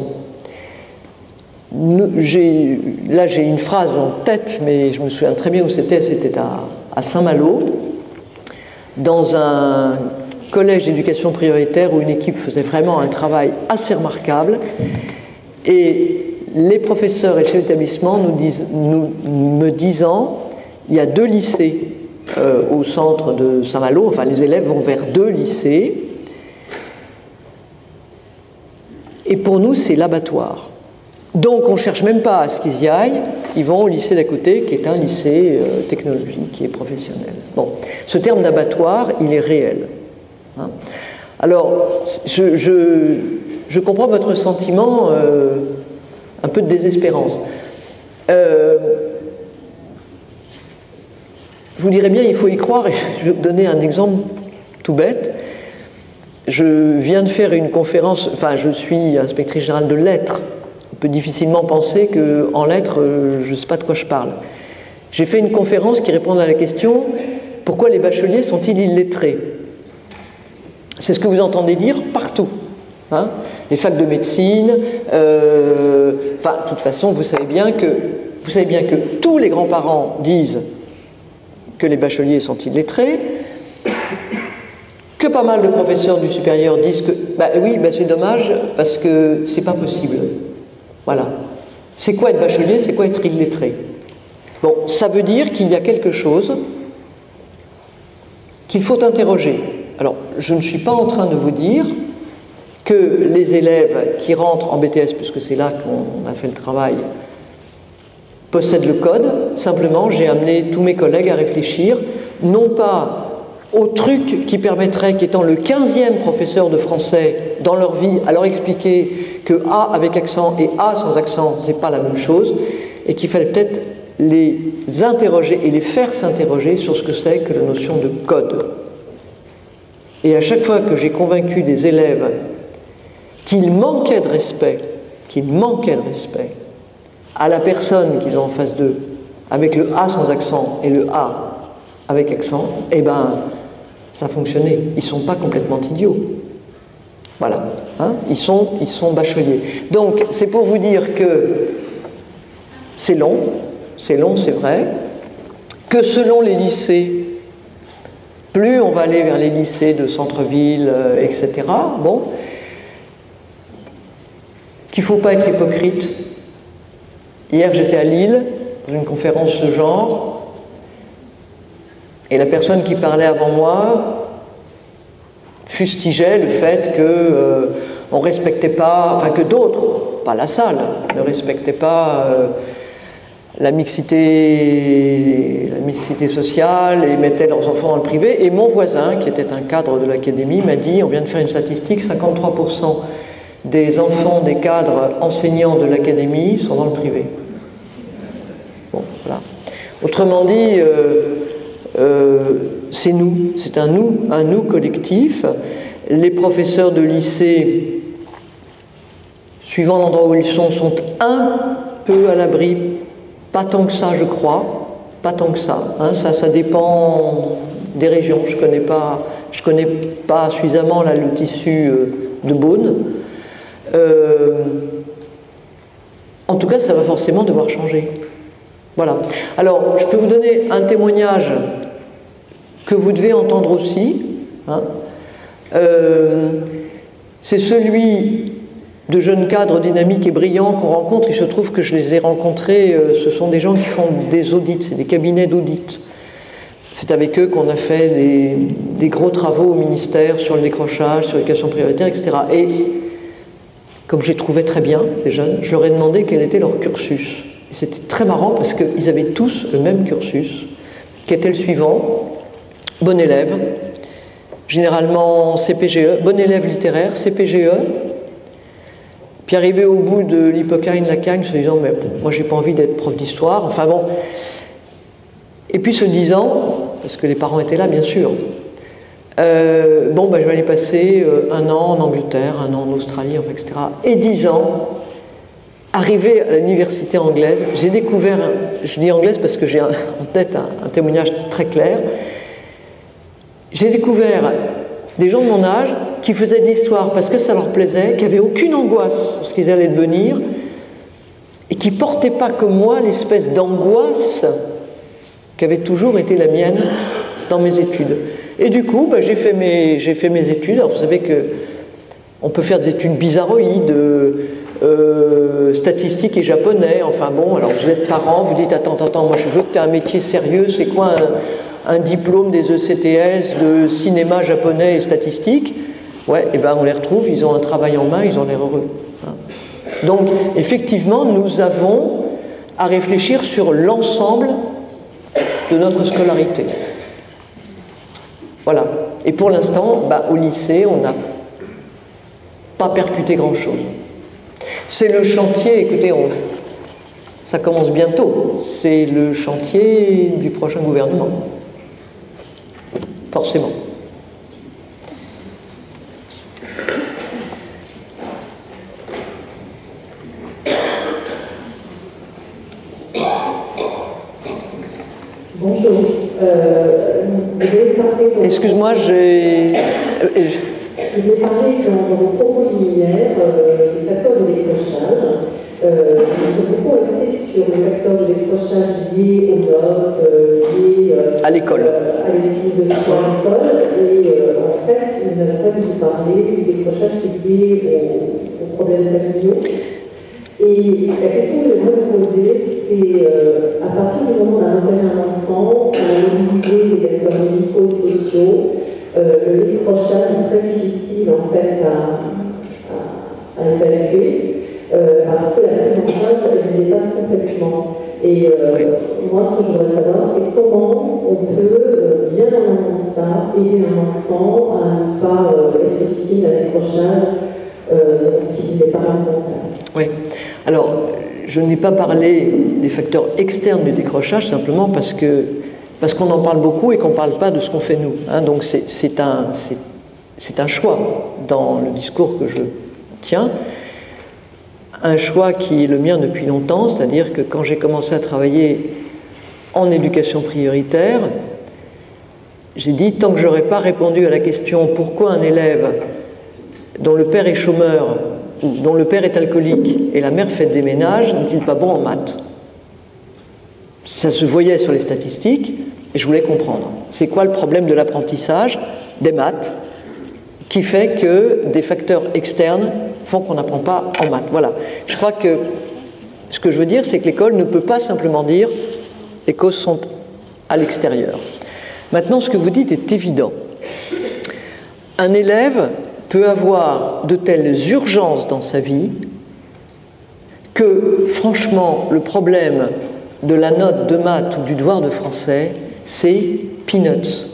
là, j'ai une phrase en tête, mais je me souviens très bien où c'était. C'était à, Saint-Malo, dans un collège d'éducation prioritaire où une équipe faisait vraiment un travail assez remarquable. Et les professeurs et chefs d'établissement nous, disent, me disant il y a deux lycées euh, au centre de Saint-Malo, enfin les élèves vont vers deux lycées, et pour nous c'est l'abattoir. Donc on ne cherche même pas à ce qu'ils y aillent, ils vont au lycée d'à côté, qui est un lycée euh, technologique, qui est professionnel. Bon, ce terme d'abattoir, il est réel. Hein. Alors, je, je, comprends votre sentiment. Euh, un peu de désespérance. Euh, je vous dirais bien, il faut y croire, et je vais vous donner un exemple tout bête. Je viens de faire une conférence, enfin je suis inspectrice générale de lettres. On peut difficilement penser qu'en lettres, euh, je ne sais pas de quoi je parle. J'ai fait une conférence qui répond à la question pourquoi les bacheliers sont-ils illettrés? C'est ce que vous entendez dire partout. Hein les facs de médecine. Euh, enfin, de toute façon, vous savez bien que vous savez bien que tous les grands-parents disent que les bacheliers sont illettrés, pas mal de professeurs du supérieur disent que bah oui, bah c'est dommage parce que c'est pas possible. Voilà. C'est quoi être bachelier C'est quoi être illettré? Bon, ça veut dire qu'il y a quelque chose qu'il faut interroger. Alors, je ne suis pas en train de vous dire que les élèves qui rentrent en BTS, puisque c'est là qu'on a fait le travail, possèdent le code. Simplement, j'ai amené tous mes collègues à réfléchir, non pas au truc qui permettrait, qu'étant le 15e professeur de français dans leur vie, à leur expliquer que A avec accent et A sans accent, c'est pas la même chose, et qu'il fallait peut-être les interroger et les faire s'interroger sur ce que c'est que la notion de code. Et à chaque fois que j'ai convaincu des élèves qu'ils manquaient de respect, qu'ils manquaient de respect à la personne qu'ils ont en face d'eux, avec le A sans accent et le A avec accent, eh ben, ça a fonctionné. Ils ne sont pas complètement idiots. Voilà, hein? Ils, sont, ils sont bacheliers. Donc, c'est pour vous dire que c'est long, c'est long, c'est vrai, que selon les lycées, plus on va aller vers les lycées de centre-ville, euh, etc., bon, qu'il ne faut pas être hypocrite. Hier, j'étais à Lille, dans une conférence de genre, et la personne qui parlait avant moi fustigeait le fait que euh, on respectait pas, enfin que d'autres, pas la salle, ne respectaient pas euh, la mixité, la mixité sociale et mettaient leurs enfants dans le privé. Et mon voisin, qui était un cadre de l'académie, m'a dit, on vient de faire une statistique, 53% des enfants des cadres enseignants de l'académie sont dans le privé. Bon, voilà. Autrement dit, euh, c'est nous, c'est un nous, un nous collectif. Les professeurs de lycée, suivant l'endroit où ils sont, sont un peu à l'abri, pas tant que ça, je crois, pas tant que ça. Hein. ça, ça dépend des régions. Je connais pas, je connais pas suffisamment là, le tissu euh, de Beaune. Euh, en tout cas, ça va forcément devoir changer. Voilà. Alors, je peux vous donner un témoignage que vous devez entendre aussi. Hein. Euh, c'est celui de jeunes cadres dynamiques et brillants qu'on rencontre. Il se trouve que je les ai rencontrés, euh, ce sont des gens qui font des audits, c'est des cabinets d'audit. C'est avec eux qu'on a fait des, gros travaux au ministère sur le décrochage, sur l'éducation prioritaire, etc. Et comme j'ai trouvé très bien ces jeunes, je leur ai demandé quel était leur cursus. Et c'était très marrant parce qu'ils avaient tous le même cursus, qui était le suivant bon élève, généralement CPGE, bon élève littéraire, CPGE, puis arrivé au bout de l'hypocagne, la cagne, se disant Mais moi j'ai pas envie d'être prof d'histoire, enfin bon. Et puis se disant, parce que les parents étaient là bien sûr, euh, bon ben, je vais aller passer euh, un an en Angleterre, un an en Australie, enfin, etc. Et dix ans, arrivé à l'université anglaise, j'ai découvert, je dis anglaise parce que j'ai en tête un témoignage très clair, j'ai découvert des gens de mon âge qui faisaient de l'histoire parce que ça leur plaisait, qui n'avaient aucune angoisse sur ce qu'ils allaient devenir, et qui ne portaient pas comme moi l'espèce d'angoisse qui avait toujours été la mienne dans mes études. Et du coup, bah, j'ai fait, mes, études. Alors, vous savez que on peut faire des études bizarroïdes, euh, statistiques et japonais. Enfin bon, alors vous êtes parent, vous dites attends, attends, moi je veux que tu aies un métier sérieux. C'est quoi un, un diplôme des ECTS de cinéma japonais et statistique, ouais, et eh ben on les retrouve, ils ont un travail en main, ils ont l'air heureux. Hein. Donc effectivement, nous avons à réfléchir sur l'ensemble de notre scolarité. Voilà. Et pour l'instant, bah, au lycée, on n'a pas percuté grand-chose. C'est le chantier, écoutez, ça commence bientôt, c'est le chantier du prochain gouvernement forcément. Bonjour. Euh, Excuse-moi, j'ai. Vous avez parlé dans vos propos liminaires euh, du facteur de décrochage. Euh, suis beaucoup resté sur le facteur de décrochage lié aux notes, euh, lié euh, à l'école. à l'estime de soi à l'école. Et en fait, vous n'avez pas dû parler du décrochage qui est lié aux, aux problèmes familiaux. Et la question que je voudrais vous poser, c'est à partir du moment où on a repéré un enfant, on a mobilisé les acteurs médicaux sociaux, le décrochage est très difficile en fait à évaluer, euh, parce que la prise en charge, elle dépasse complètement. Et euh, moi, ce que je voudrais savoir, c'est comment on peut, euh, bien avant ça, aider un enfant à ne pas être victime d'un décrochage dont il n'est pas responsable. Oui. Alors, je n'ai pas parlé des facteurs externes du décrochage simplement parce que parce qu'on en parle beaucoup et qu'on ne parle pas de ce qu'on fait nous. Hein. donc c'est un, un choix dans le discours que je tiens, un choix qui est le mien depuis longtemps, c'est-à-dire que quand j'ai commencé à travailler en éducation prioritaire, j'ai dit tant que je n'aurais pas répondu à la question pourquoi un élève dont le père est chômeur ou dont le père est alcoolique et la mère fait des ménages n'est-il pas bon en maths? Ça se voyait sur les statistiques et je voulais comprendre. C'est quoi le problème de l'apprentissage des maths? Qui fait que des facteurs externes font qu'on n'apprend pas en maths Voilà. Je crois que ce que je veux dire, c'est que l'école ne peut pas simplement dire les causes sont à l'extérieur. Maintenant, ce que vous dites est évident. Un élève peut avoir de telles urgences dans sa vie que, franchement, le problème de la note de maths ou du devoir de français c'est Peanuts.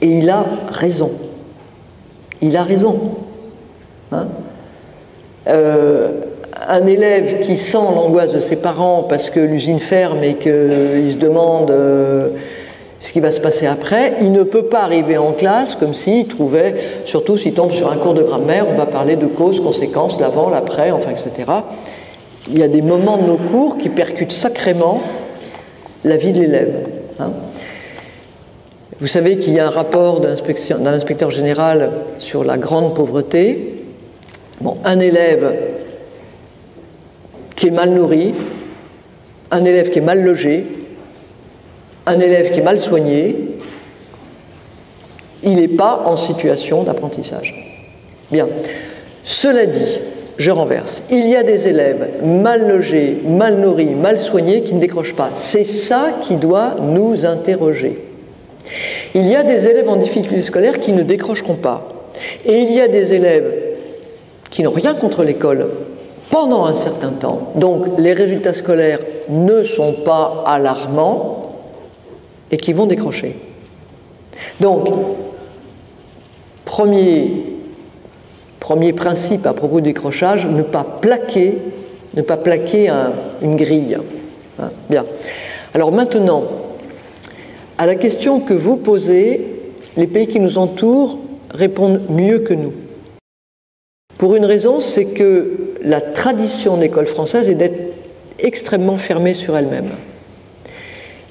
Et il a raison. Il a raison. Hein. Euh, un élève qui sent l'angoisse de ses parents parce que l'usine ferme et qu'il se demande euh, ce qui va se passer après, il ne peut pas arriver en classe comme s'il trouvait, surtout s'il tombe sur un cours de grammaire, on va parler de causes, conséquences, l'avant, l'après, enfin, etc. Il y a des moments de nos cours qui percutent sacrément la vie de l'élève. Hein. Vous savez qu'il y a un rapport d'un inspecteur général sur la grande pauvreté. Bon, un élève qui est mal nourri, un élève qui est mal logé, un élève qui est mal soigné, il n'est pas en situation d'apprentissage. Bien. Cela dit, je renverse. Il y a des élèves mal logés, mal nourris, mal soignés qui ne décrochent pas. C'est ça qui doit nous interroger. Il y a des élèves en difficulté scolaire qui ne décrocheront pas. Et il y a des élèves qui n'ont rien contre l'école pendant un certain temps. Donc les résultats scolaires ne sont pas alarmants et qui vont décrocher. Donc, premier Premier principe à propos du décrochage, ne pas plaquer, ne pas plaquer une grille. Hein, bien. Alors maintenant, à la question que vous posez, les pays qui nous entourent répondent mieux que nous. Pour une raison, c'est que la tradition de l'école française est d'être extrêmement fermée sur elle-même.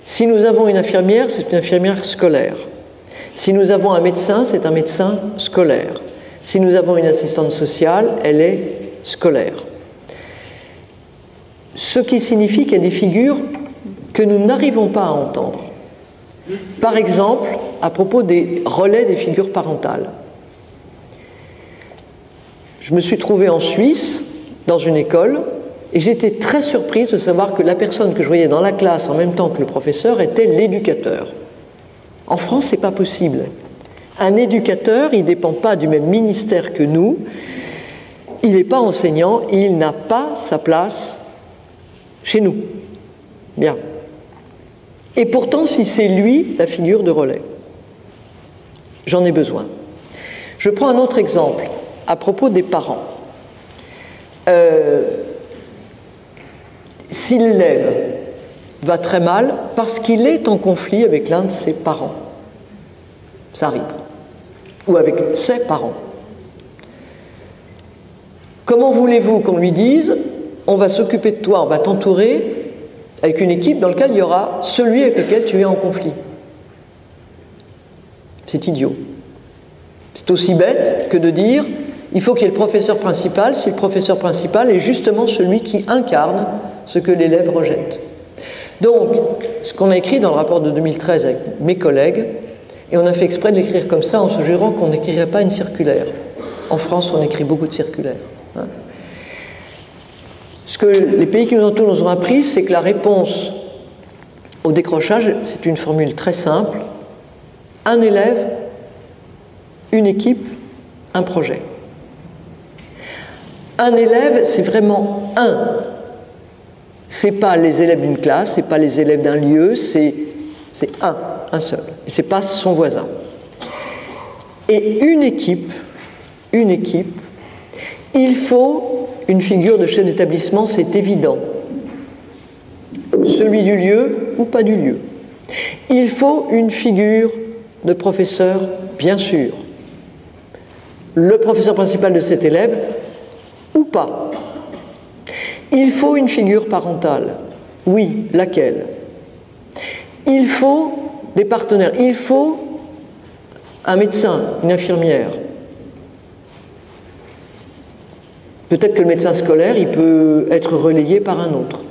Si nous avons une infirmière, c'est une infirmière scolaire. Si nous avons un médecin, c'est un médecin scolaire. Si nous avons une assistante sociale, elle est scolaire. Ce qui signifie qu'il y a des figures que nous n'arrivons pas à entendre. Par exemple, à propos des relais des figures parentales. Je me suis trouvée en Suisse, dans une école, et j'étais très surprise de savoir que la personne que je voyais dans la classe en même temps que le professeur était l'éducateur. En France, ce n'est pas possible. Un éducateur, il ne dépend pas du même ministère que nous, il n'est pas enseignant, il n'a pas sa place chez nous. Bien. Et pourtant, si c'est lui la figure de relais, j'en ai besoin. Je prends un autre exemple à propos des parents. Euh, si va très mal parce qu'il est en conflit avec l'un de ses parents, ça arrive ou avec ses parents. Comment voulez-vous qu'on lui dise on va s'occuper de toi, on va t'entourer avec une équipe dans laquelle il y aura celui avec lequel tu es en conflit C'est idiot. C'est aussi bête que de dire il faut qu'il y ait le professeur principal si le professeur principal est justement celui qui incarne ce que l'élève rejette. Donc, ce qu'on a écrit dans le rapport de 2013 avec mes collègues, et on a fait exprès de l'écrire comme ça en se jurant qu'on n'écrirait pas une circulaire. En France, on écrit beaucoup de circulaires. Hein. Ce que les pays qui nous entourent nous ont appris, c'est que la réponse au décrochage, c'est une formule très simple. Un élève, une équipe, un projet. Un élève, c'est vraiment un. C'est pas les élèves d'une classe, c'est pas les élèves d'un lieu, c'est un, un seul. Et c'est pas son voisin. Et une équipe, une équipe, il faut une figure de chef d'établissement, c'est évident. Celui du lieu ou pas du lieu. Il faut une figure de professeur, bien sûr. Le professeur principal de cet élève ou pas. Il faut une figure parentale. Oui, laquelle Il faut des partenaires. Il faut un médecin, une infirmière. Peut-être que le médecin scolaire, il peut être relayé par un autre.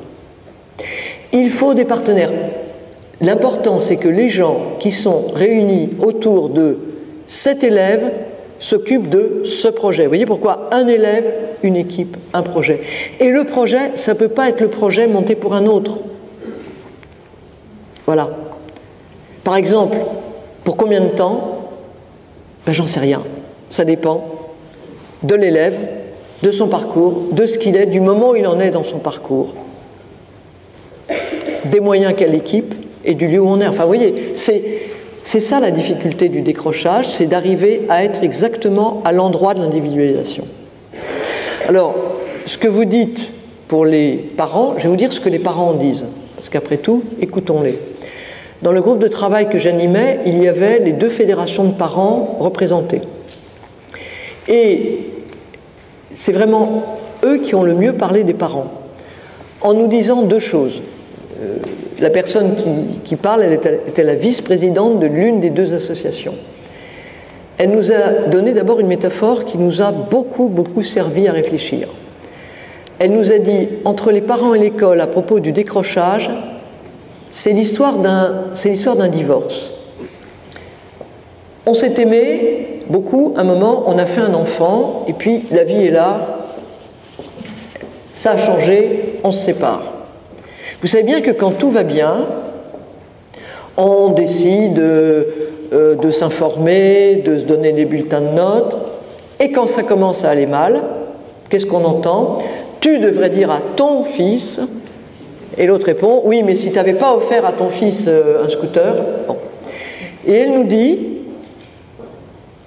Il faut des partenaires. L'important, c'est que les gens qui sont réunis autour de cet élève s'occupent de ce projet. Vous voyez pourquoi un élève, une équipe, un projet. Et le projet, ça ne peut pas être le projet monté pour un autre. Voilà. Par exemple, pour combien de temps? Ben, J'en sais rien. Ça dépend de l'élève, de son parcours, de ce qu'il est, du moment où il en est dans son parcours, des moyens qu'a l'équipe et du lieu où on est. Enfin, vous voyez, c'est, c'est ça la difficulté du décrochage, c'est d'arriver à être exactement à l'endroit de l'individualisation. Alors, ce que vous dites pour les parents, je vais vous dire ce que les parents en disent, parce qu'après tout, écoutons-les. Dans le groupe de travail que j'animais, il y avait les deux fédérations de parents représentées. Et c'est vraiment eux qui ont le mieux parlé des parents, en nous disant deux choses. Euh, la personne qui, parle, elle était, la vice-présidente de l'une des deux associations. Elle nous a donné d'abord une métaphore qui nous a beaucoup, beaucoup servi à réfléchir. Elle nous a dit, entre les parents et l'école, à propos du décrochage, c'est l'histoire d'un, c'est l'histoire d'un divorce. On s'est aimé beaucoup, un moment, on a fait un enfant, et puis la vie est là, ça a changé, on se sépare. Vous savez bien que quand tout va bien, on décide euh, de s'informer, de se donner des bulletins de notes, et quand ça commence à aller mal, qu'est-ce qu'on entend? Tu devrais dire à ton fils, et l'autre répond, oui, mais si tu n'avais pas offert à ton fils euh, un scooter, bon. Et elle nous dit,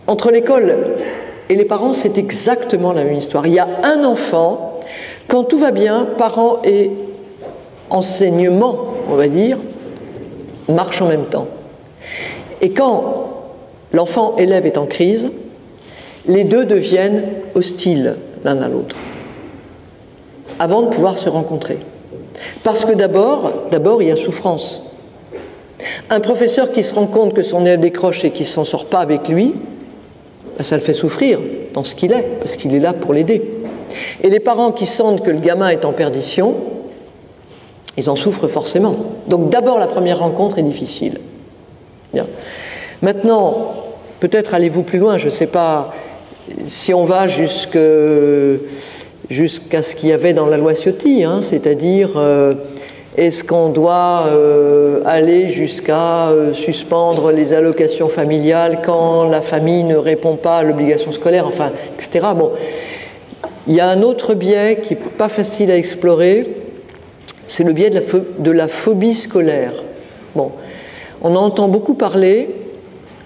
entre l'école et les parents, c'est exactement la même histoire. Il y a un enfant, quand tout va bien, parents et enseignement, on va dire, marchent en même temps. Et quand l'enfant élève est en crise, les deux deviennent hostiles l'un à l'autre, avant de pouvoir se rencontrer. Parce que d'abord, d'abord, il y a souffrance. Un professeur qui se rend compte que son élève décroche et qui ne s'en sort pas avec lui, ça le fait souffrir dans ce qu'il est, parce qu'il est là pour l'aider. Et les parents qui sentent que le gamin est en perdition, ils en souffrent forcément. Donc d'abord, la première rencontre est difficile. Maintenant, peut-être allez-vous plus loin, je ne sais pas si on va jusqu'à ce qu'il y avait dans la loi Ciotti, hein, c'est-à-dire euh, est-ce qu'on doit euh, aller jusqu'à euh, suspendre les allocations familiales quand la famille ne répond pas à l'obligation scolaire, enfin, etc. Bon, il y a un autre biais qui n'est pas facile à explorer, c'est le biais de la, phobie scolaire. Bon, on en entend beaucoup parler.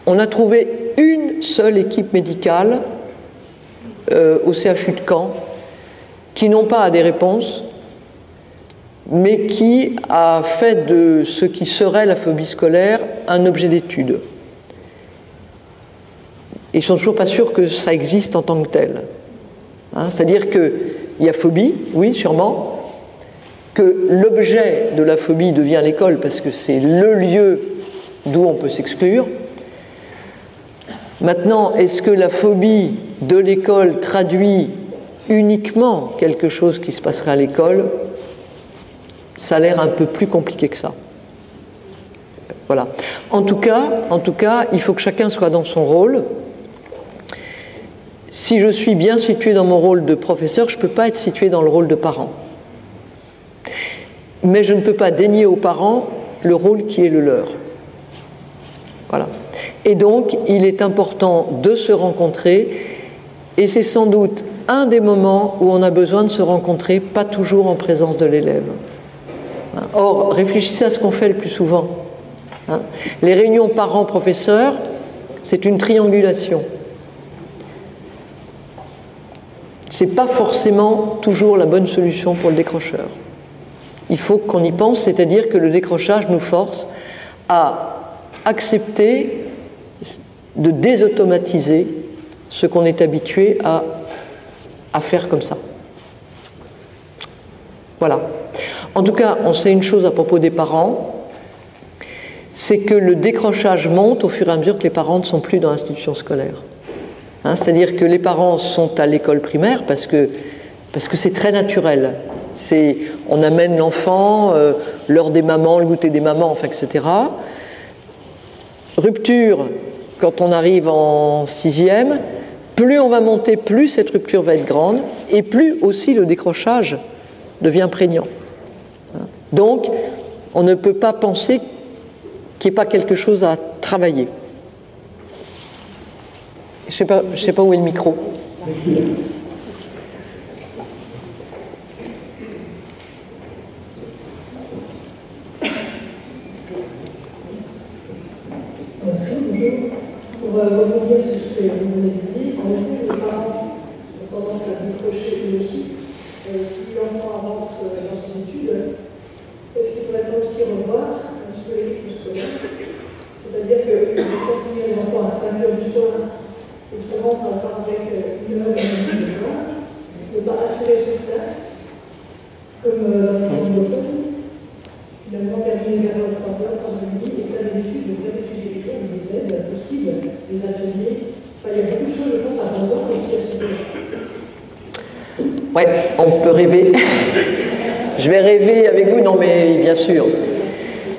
On a trouvé une seule équipe médicale euh, au CHU de Caen qui n'ont pas des réponses, mais qui a fait de ce qui serait la phobie scolaire un objet d'étude. Ils sont toujours pas sûrs que ça existe en tant que tel. Hein, c'est-à-dire qu'il y a phobie, oui, sûrement, que l'objet de la phobie devient l'école parce que c'est le lieu d'où on peut s'exclure. Maintenant, est-ce que la phobie de l'école traduit uniquement quelque chose qui se passerait à l'école? Ça a l'air un peu plus compliqué que ça. Voilà. En tout cas, en tout cas, il faut que chacun soit dans son rôle. Si je suis bien situé dans mon rôle de professeur, je ne peux pas être situé dans le rôle de parent mais je ne peux pas dénier aux parents le rôle qui est le leur. Voilà. Et donc, il est important de se rencontrer, et c'est sans doute un des moments où on a besoin de se rencontrer, pas toujours en présence de l'élève. Or, réfléchissez à ce qu'on fait le plus souvent. Hein. Les réunions parents-professeurs, c'est une triangulation. Ce n'est pas forcément toujours la bonne solution pour le décrocheur. Il faut qu'on y pense, c'est-à-dire que le décrochage nous force à accepter de désautomatiser ce qu'on est habitué à, à faire comme ça. Voilà. En tout cas, on sait une chose à propos des parents, c'est que le décrochage monte au fur et à mesure que les parents ne sont plus dans l'institution scolaire. Hein, c'est-à-dire que les parents sont à l'école primaire parce que c'est très naturel. On amène l'enfant, euh, l'heure des mamans, le goûter des mamans, enfin, etc. Rupture quand on arrive en sixième. Plus on va monter, plus cette rupture va être grande et plus aussi le décrochage devient prégnant. Donc, on ne peut pas penser qu'il n'y ait pas quelque chose à travailler. Je ne sais, pas, sais pas où est le micro. Merci. Pour rebondir sur ce que vous de dire, en effet, les parents ont tendance à décrocher eux aussi. Plus l'enfant avance est-ce qu'il faudrait aussi revoir un petit peu les rythmes scolaires C'est-à-dire que quand les enfants à 5 heures du soir et qu'ils rentrent à avec une heure de le soir, ne pas assurer sur place, comme dans les anglophones, finalement, terminer vers 3 heures, 3 heures et faire des études, de vraies études d'écriture, des aides possibles, des ateliers. Enfin, il y a beaucoup de choses, je pense, à revoir aussi à ce. Ouais, on peut rêver. <laughs> Je vais rêver avec vous, non mais bien sûr.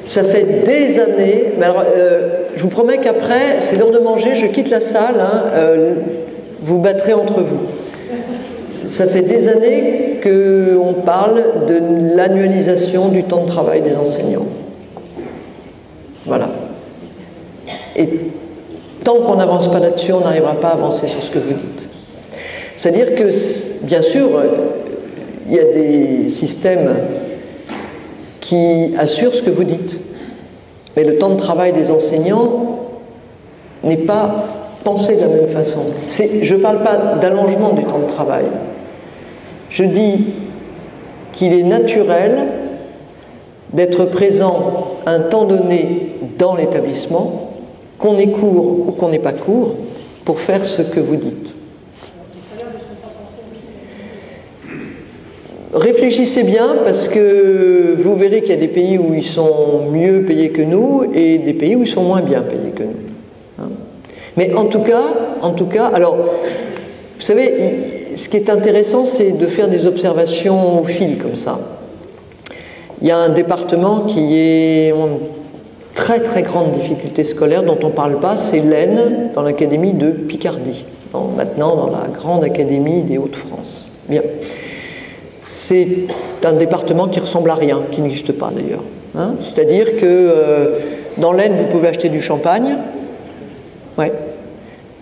Ça fait des années, euh, je vous promets qu'après, c'est l'heure de manger, je quitte la salle, hein, euh, vous battrez entre vous. Ça fait des années qu'on parle de l'annualisation du temps de travail des enseignants. Voilà. Et tant qu'on n'avance pas là-dessus, on n'arrivera pas à avancer sur ce que vous dites. C'est-à-dire que, bien sûr, il y a des systèmes qui assurent ce que vous dites, mais le temps de travail des enseignants n'est pas pensé de la même façon. Je ne parle pas d'allongement du temps de travail. Je dis qu'il est naturel d'être présent un temps donné dans l'établissement, qu'on ait cours ou qu'on n'ait pas cours, pour faire ce que vous dites. Réfléchissez bien parce que vous verrez qu'il y a des pays où ils sont mieux payés que nous et des pays où ils sont moins bien payés que nous. Hein. Mais en tout cas, en tout cas, alors, vous savez, ce qui est intéressant, c'est de faire des observations au fil comme ça. Il y a un département qui est en très très grande difficulté scolaire dont on ne parle pas, c'est l'Aisne dans l'académie de Picardie, maintenant dans la grande académie des Hauts-de-France. Bien c'est un département qui ressemble à rien, qui n'existe pas d'ailleurs. Hein. C'est-à-dire que euh, dans l'Aisne, vous pouvez acheter du champagne. Ouais.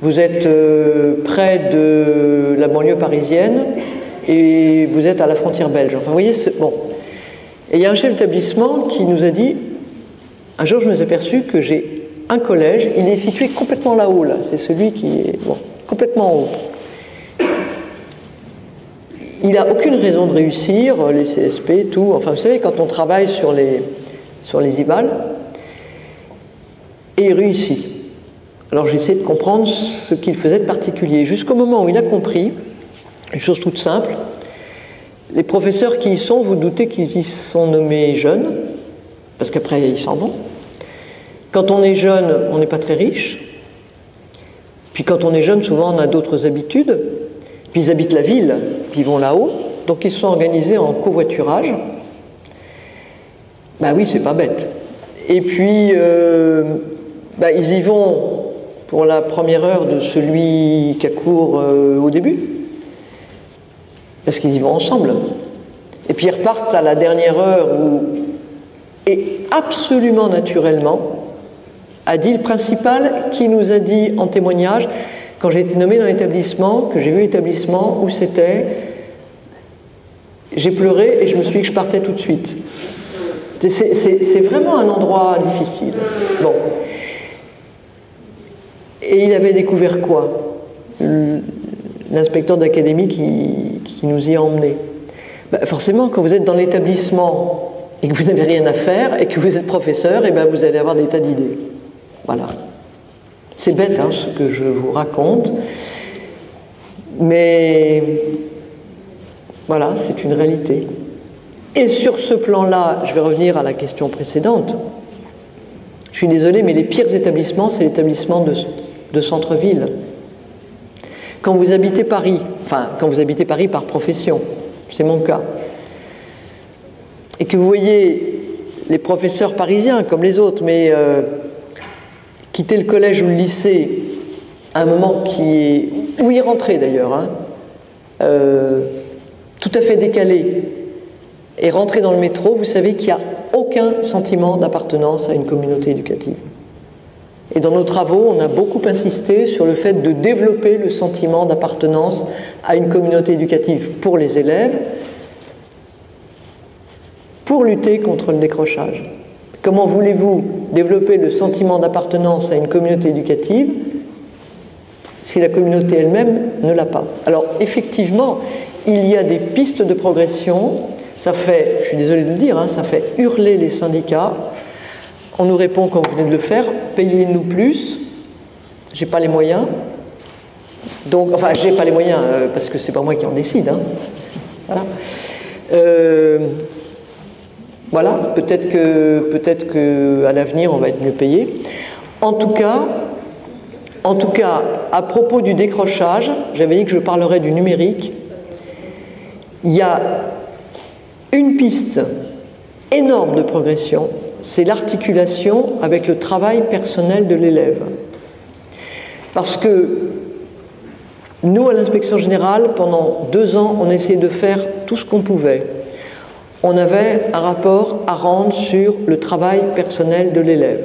Vous êtes euh, près de la banlieue parisienne et vous êtes à la frontière belge. Enfin, vous voyez, bon. Et il y a un chef d'établissement qui nous a dit un jour, je me suis aperçu que j'ai un collège, il est situé complètement là-haut, là. C'est celui qui est complètement haut il n'a aucune raison de réussir, les CSP, tout. Enfin, vous savez, quand on travaille sur les, sur IVAL, et il réussit. Alors j'essaie de comprendre ce qu'il faisait de particulier, jusqu'au moment où il a compris, une chose toute simple, les professeurs qui y sont, vous doutez qu'ils y sont nommés jeunes, parce qu'après ils sont bons. Quand on est jeune, on n'est pas très riche. Puis quand on est jeune, souvent on a d'autres habitudes. Puis ils habitent la ville, ils vont là-haut. Donc ils sont organisés en covoiturage. Ben oui, c'est pas bête. Et puis, euh, ben, ils y vont pour la première heure de celui qui accourt euh, au début. Parce qu'ils y vont ensemble. Et puis ils repartent à la dernière heure où, et absolument naturellement, a dit principal qui nous a dit en témoignage quand j'ai été nommé dans l'établissement, que j'ai vu l'établissement où c'était, j'ai pleuré et je me suis dit que je partais tout de suite. C'est vraiment un endroit difficile. Bon. Et il avait découvert quoi? L'inspecteur d'académie qui, nous y a emmenés. Ben, forcément, quand vous êtes dans l'établissement et que vous n'avez rien à faire et que vous êtes professeur, et eh ben vous allez avoir des tas d'idées. Voilà. C'est bête hein, ce que je vous raconte, mais voilà, c'est une réalité. Et sur ce plan-là, je vais revenir à la question précédente. Je suis désolé, mais les pires établissements, c'est l'établissement de, centre-ville. Quand vous habitez Paris, enfin, quand vous habitez Paris par profession, c'est mon cas, et que vous voyez les professeurs parisiens comme les autres, mais euh, quitter le collège ou le lycée à un moment qui est, où y rentrer d'ailleurs, hein, euh, tout à fait décalé, et rentrer dans le métro, vous savez qu'il n'y a aucun sentiment d'appartenance à une communauté éducative. Et dans nos travaux, on a beaucoup insisté sur le fait de développer le sentiment d'appartenance à une communauté éducative pour les élèves, pour lutter contre le décrochage. Comment voulez-vous développer le sentiment d'appartenance à une communauté éducative si la communauté elle-même ne l'a pas? Alors effectivement, il y a des pistes de progression, ça fait, je suis désolé de le dire, hein, ça fait hurler les syndicats. On nous répond, comme vous venez de le faire, payez-nous plus, j'ai pas les moyens. Donc, enfin, j'ai pas les moyens euh, parce que c'est pas moi qui en décide. Hein. Voilà. Euh, voilà, peut-être que, peut-être que l'avenir on va être mieux payé. En tout cas, en tout cas, à propos du décrochage, j'avais dit que je parlerais du numérique. Il y a une piste énorme de progression, c'est l'articulation avec le travail personnel de l'élève. Parce que nous, à l'inspection générale, pendant deux ans, on essayait de faire tout ce qu'on pouvait on avait un rapport à rendre sur le travail personnel de l'élève.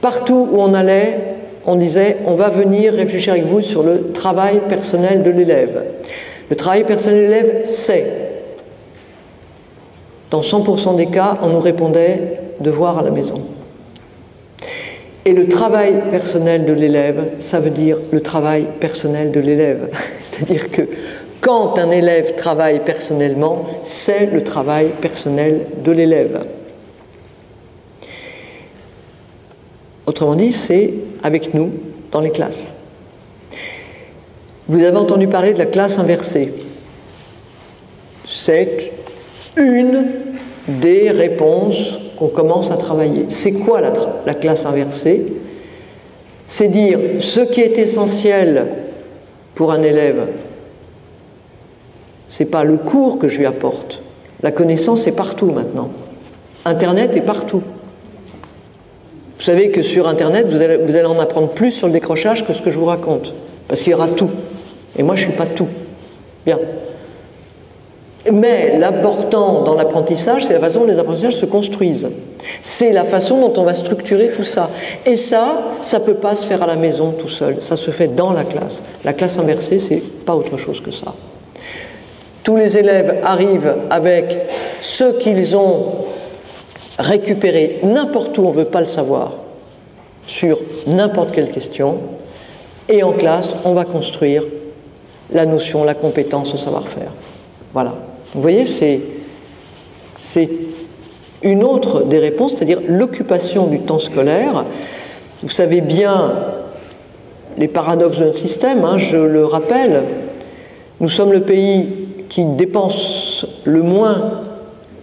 Partout où on allait, on disait on va venir réfléchir avec vous sur le travail personnel de l'élève. Le travail personnel de l'élève, c'est. Dans 100% des cas, on nous répondait devoir à la maison. Et le travail personnel de l'élève, ça veut dire le travail personnel de l'élève. <laughs> C'est-à-dire que quand un élève travaille personnellement, c'est le travail personnel de l'élève. Autrement dit, c'est avec nous dans les classes. Vous avez entendu parler de la classe inversée. C'est une des réponses qu'on commence à travailler. C'est quoi la, la classe inversée? C'est dire ce qui est essentiel pour un élève ce n'est pas le cours que je lui apporte. La connaissance est partout maintenant. Internet est partout. Vous savez que sur Internet, vous allez, vous allez, en apprendre plus sur le décrochage que ce que je vous raconte. Parce qu'il y aura tout. Et moi, je ne suis pas tout. Bien. Mais l'important dans l'apprentissage, c'est la façon dont les apprentissages se construisent. C'est la façon dont on va structurer tout ça. Et ça, ça ne peut pas se faire à la maison tout seul. Ça se fait dans la classe. La classe inversée, c'est pas autre chose que ça. Tous les élèves arrivent avec ce qu'ils ont récupéré n'importe où, on ne veut pas le savoir, sur n'importe quelle question, et en classe, on va construire la notion, la compétence, le savoir-faire. Voilà. Vous voyez, c'est, une autre des réponses, c'est-à-dire l'occupation du temps scolaire. Vous savez bien les paradoxes de notre système, hein, je le rappelle, nous sommes le pays qui dépense le moins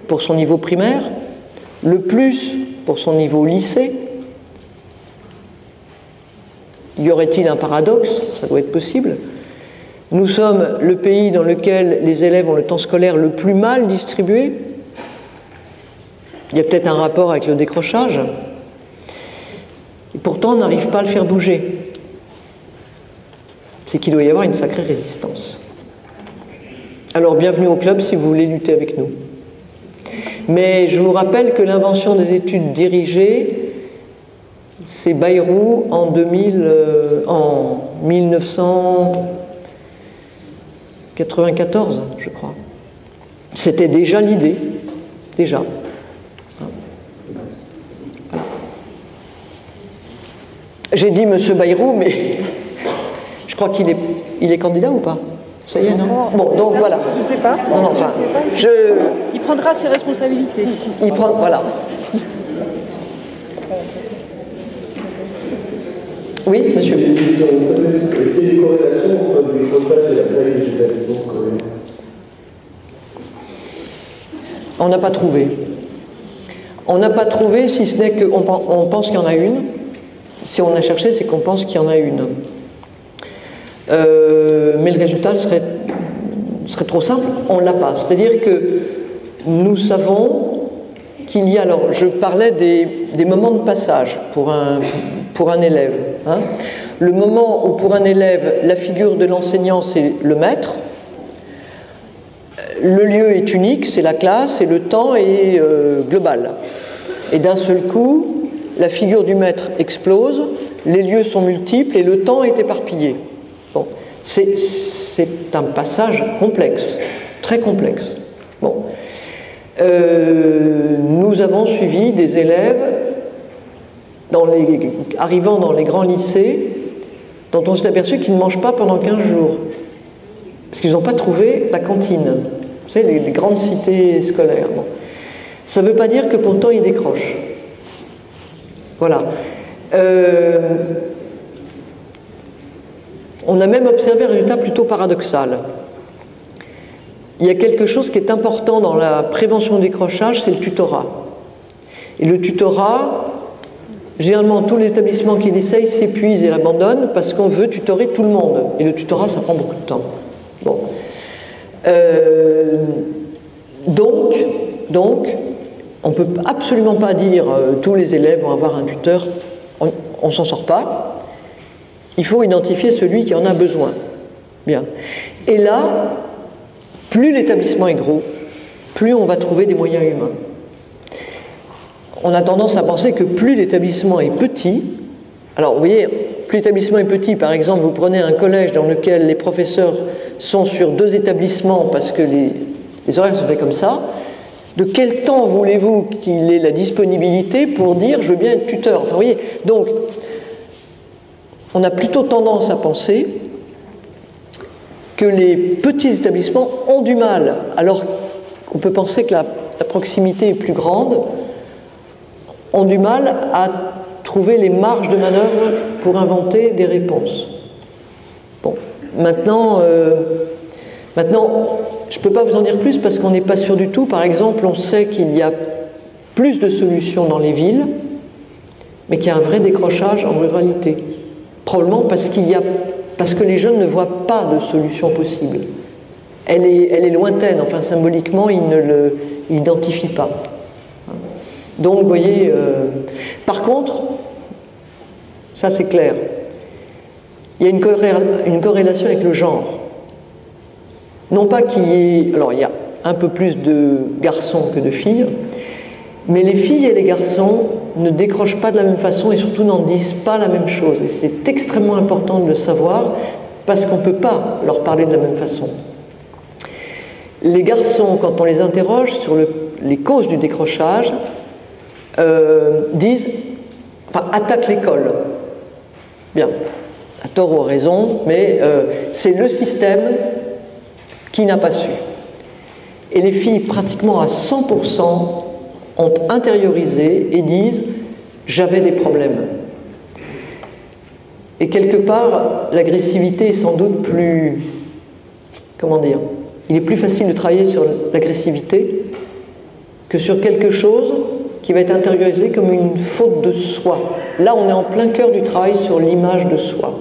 pour son niveau primaire, le plus pour son niveau lycée. Y aurait-il un paradoxe? Ça doit être possible. Nous sommes le pays dans lequel les élèves ont le temps scolaire le plus mal distribué. Il y a peut-être un rapport avec le décrochage. Et pourtant, on n'arrive pas à le faire bouger. C'est qu'il doit y avoir une sacrée résistance. Alors bienvenue au club si vous voulez lutter avec nous. Mais je vous rappelle que l'invention des études dirigées, C'est Bayrou en, 2000, euh, 1994, je crois. C'était déjà l'idée, déjà. J'ai dit Monsieur Bayrou, mais <laughs> je crois qu'il est, il est candidat ou pas? Ça y est, non Bon, donc voilà. Je ne sais pas. Non, enfin, je... Il prendra ses responsabilités. Il prend, voilà. Oui, monsieur. Est-ce qu'il y a des corrélations entre le et la taille des établissements scolaires On n'a pas trouvé. On n'a pas trouvé, si ce n'est qu'on pense qu'il y en a une. Si on a cherché, c'est qu'on pense qu'il y en a une. Euh, mais le résultat serait, serait trop simple, on ne l'a pas. C'est-à-dire que nous savons qu'il y a, alors je parlais des, moments de passage pour un, pour un élève. Hein. Le moment où pour un élève, la figure de l'enseignant, c'est le maître, le lieu est unique, c'est la classe, et le temps est euh, global. Et d'un seul coup, la figure du maître explose, les lieux sont multiples et le temps est éparpillé. C'est un passage complexe, très complexe. Bon. Euh, nous avons suivi des élèves arrivant dans les grands lycées dont on s'est aperçu qu'ils ne mangent pas pendant 15 jours. Parce qu'ils n'ont pas trouvé la cantine. Vous savez, les, grandes cités scolaires. Ça ne veut pas dire que pourtant ils décrochent. Voilà. Euh, on a même observé un résultat plutôt paradoxal. Il y a quelque chose qui est important dans la prévention du décrochage, c'est le tutorat. Et le tutorat, généralement tous les établissements qui l'essayent s'épuisent et l'abandonnent parce qu'on veut tutorer tout le monde. Et le tutorat, ça prend beaucoup de temps. Euh, donc, donc, on ne peut absolument pas dire euh, tous les élèves vont avoir un tuteur, on ne s'en sort pas. Il faut identifier celui qui en a besoin. Bien. Et là, plus l'établissement est gros, plus on va trouver des moyens humains. On a tendance à penser que plus l'établissement est petit, alors vous voyez, plus l'établissement est petit, par exemple, vous prenez un collège dans lequel les professeurs sont sur deux établissements parce que les, horaires sont faits comme ça, de quel temps voulez-vous qu'il ait la disponibilité pour dire je veux bien être tuteur? Enfin, vous voyez, donc on a plutôt tendance à penser que les petits établissements ont du mal, alors qu'on peut penser que la, proximité est plus grande, ont du mal à trouver les marges de manœuvre pour inventer des réponses. Bon, maintenant, euh, maintenant je ne peux pas vous en dire plus parce qu'on n'est pas sûr du tout. Par exemple, on sait qu'il y a plus de solutions dans les villes, mais qu'il y a un vrai décrochage en ruralité. Probablement parce, qu'il y a, parce que les jeunes ne voient pas de solution possible. Elle est, elle est lointaine, enfin symboliquement, ils ne l'identifient pas. Donc, vous voyez, euh, par contre, ça c'est clair, il y a une, une corrélation avec le genre. Non pas qu'il y ait. Alors, il y a un peu plus de garçons que de filles, mais les filles et les garçons ne décrochent pas de la même façon et surtout n'en disent pas la même chose. Et c'est extrêmement important de le savoir parce qu'on ne peut pas leur parler de la même façon. Les garçons, quand on les interroge sur les causes du décrochage, euh, disent, enfin, attaquent l'école. Bien, à tort ou à raison, mais euh, c'est le système qui n'a pas su. Et les filles, pratiquement à 100%, ont intériorisé et disent j'avais des problèmes. Et quelque part, l'agressivité est sans doute plus. Comment dire Il est plus facile de travailler sur l'agressivité que sur quelque chose qui va être intériorisé comme une faute de soi. Là, on est en plein cœur du travail sur l'image de soi.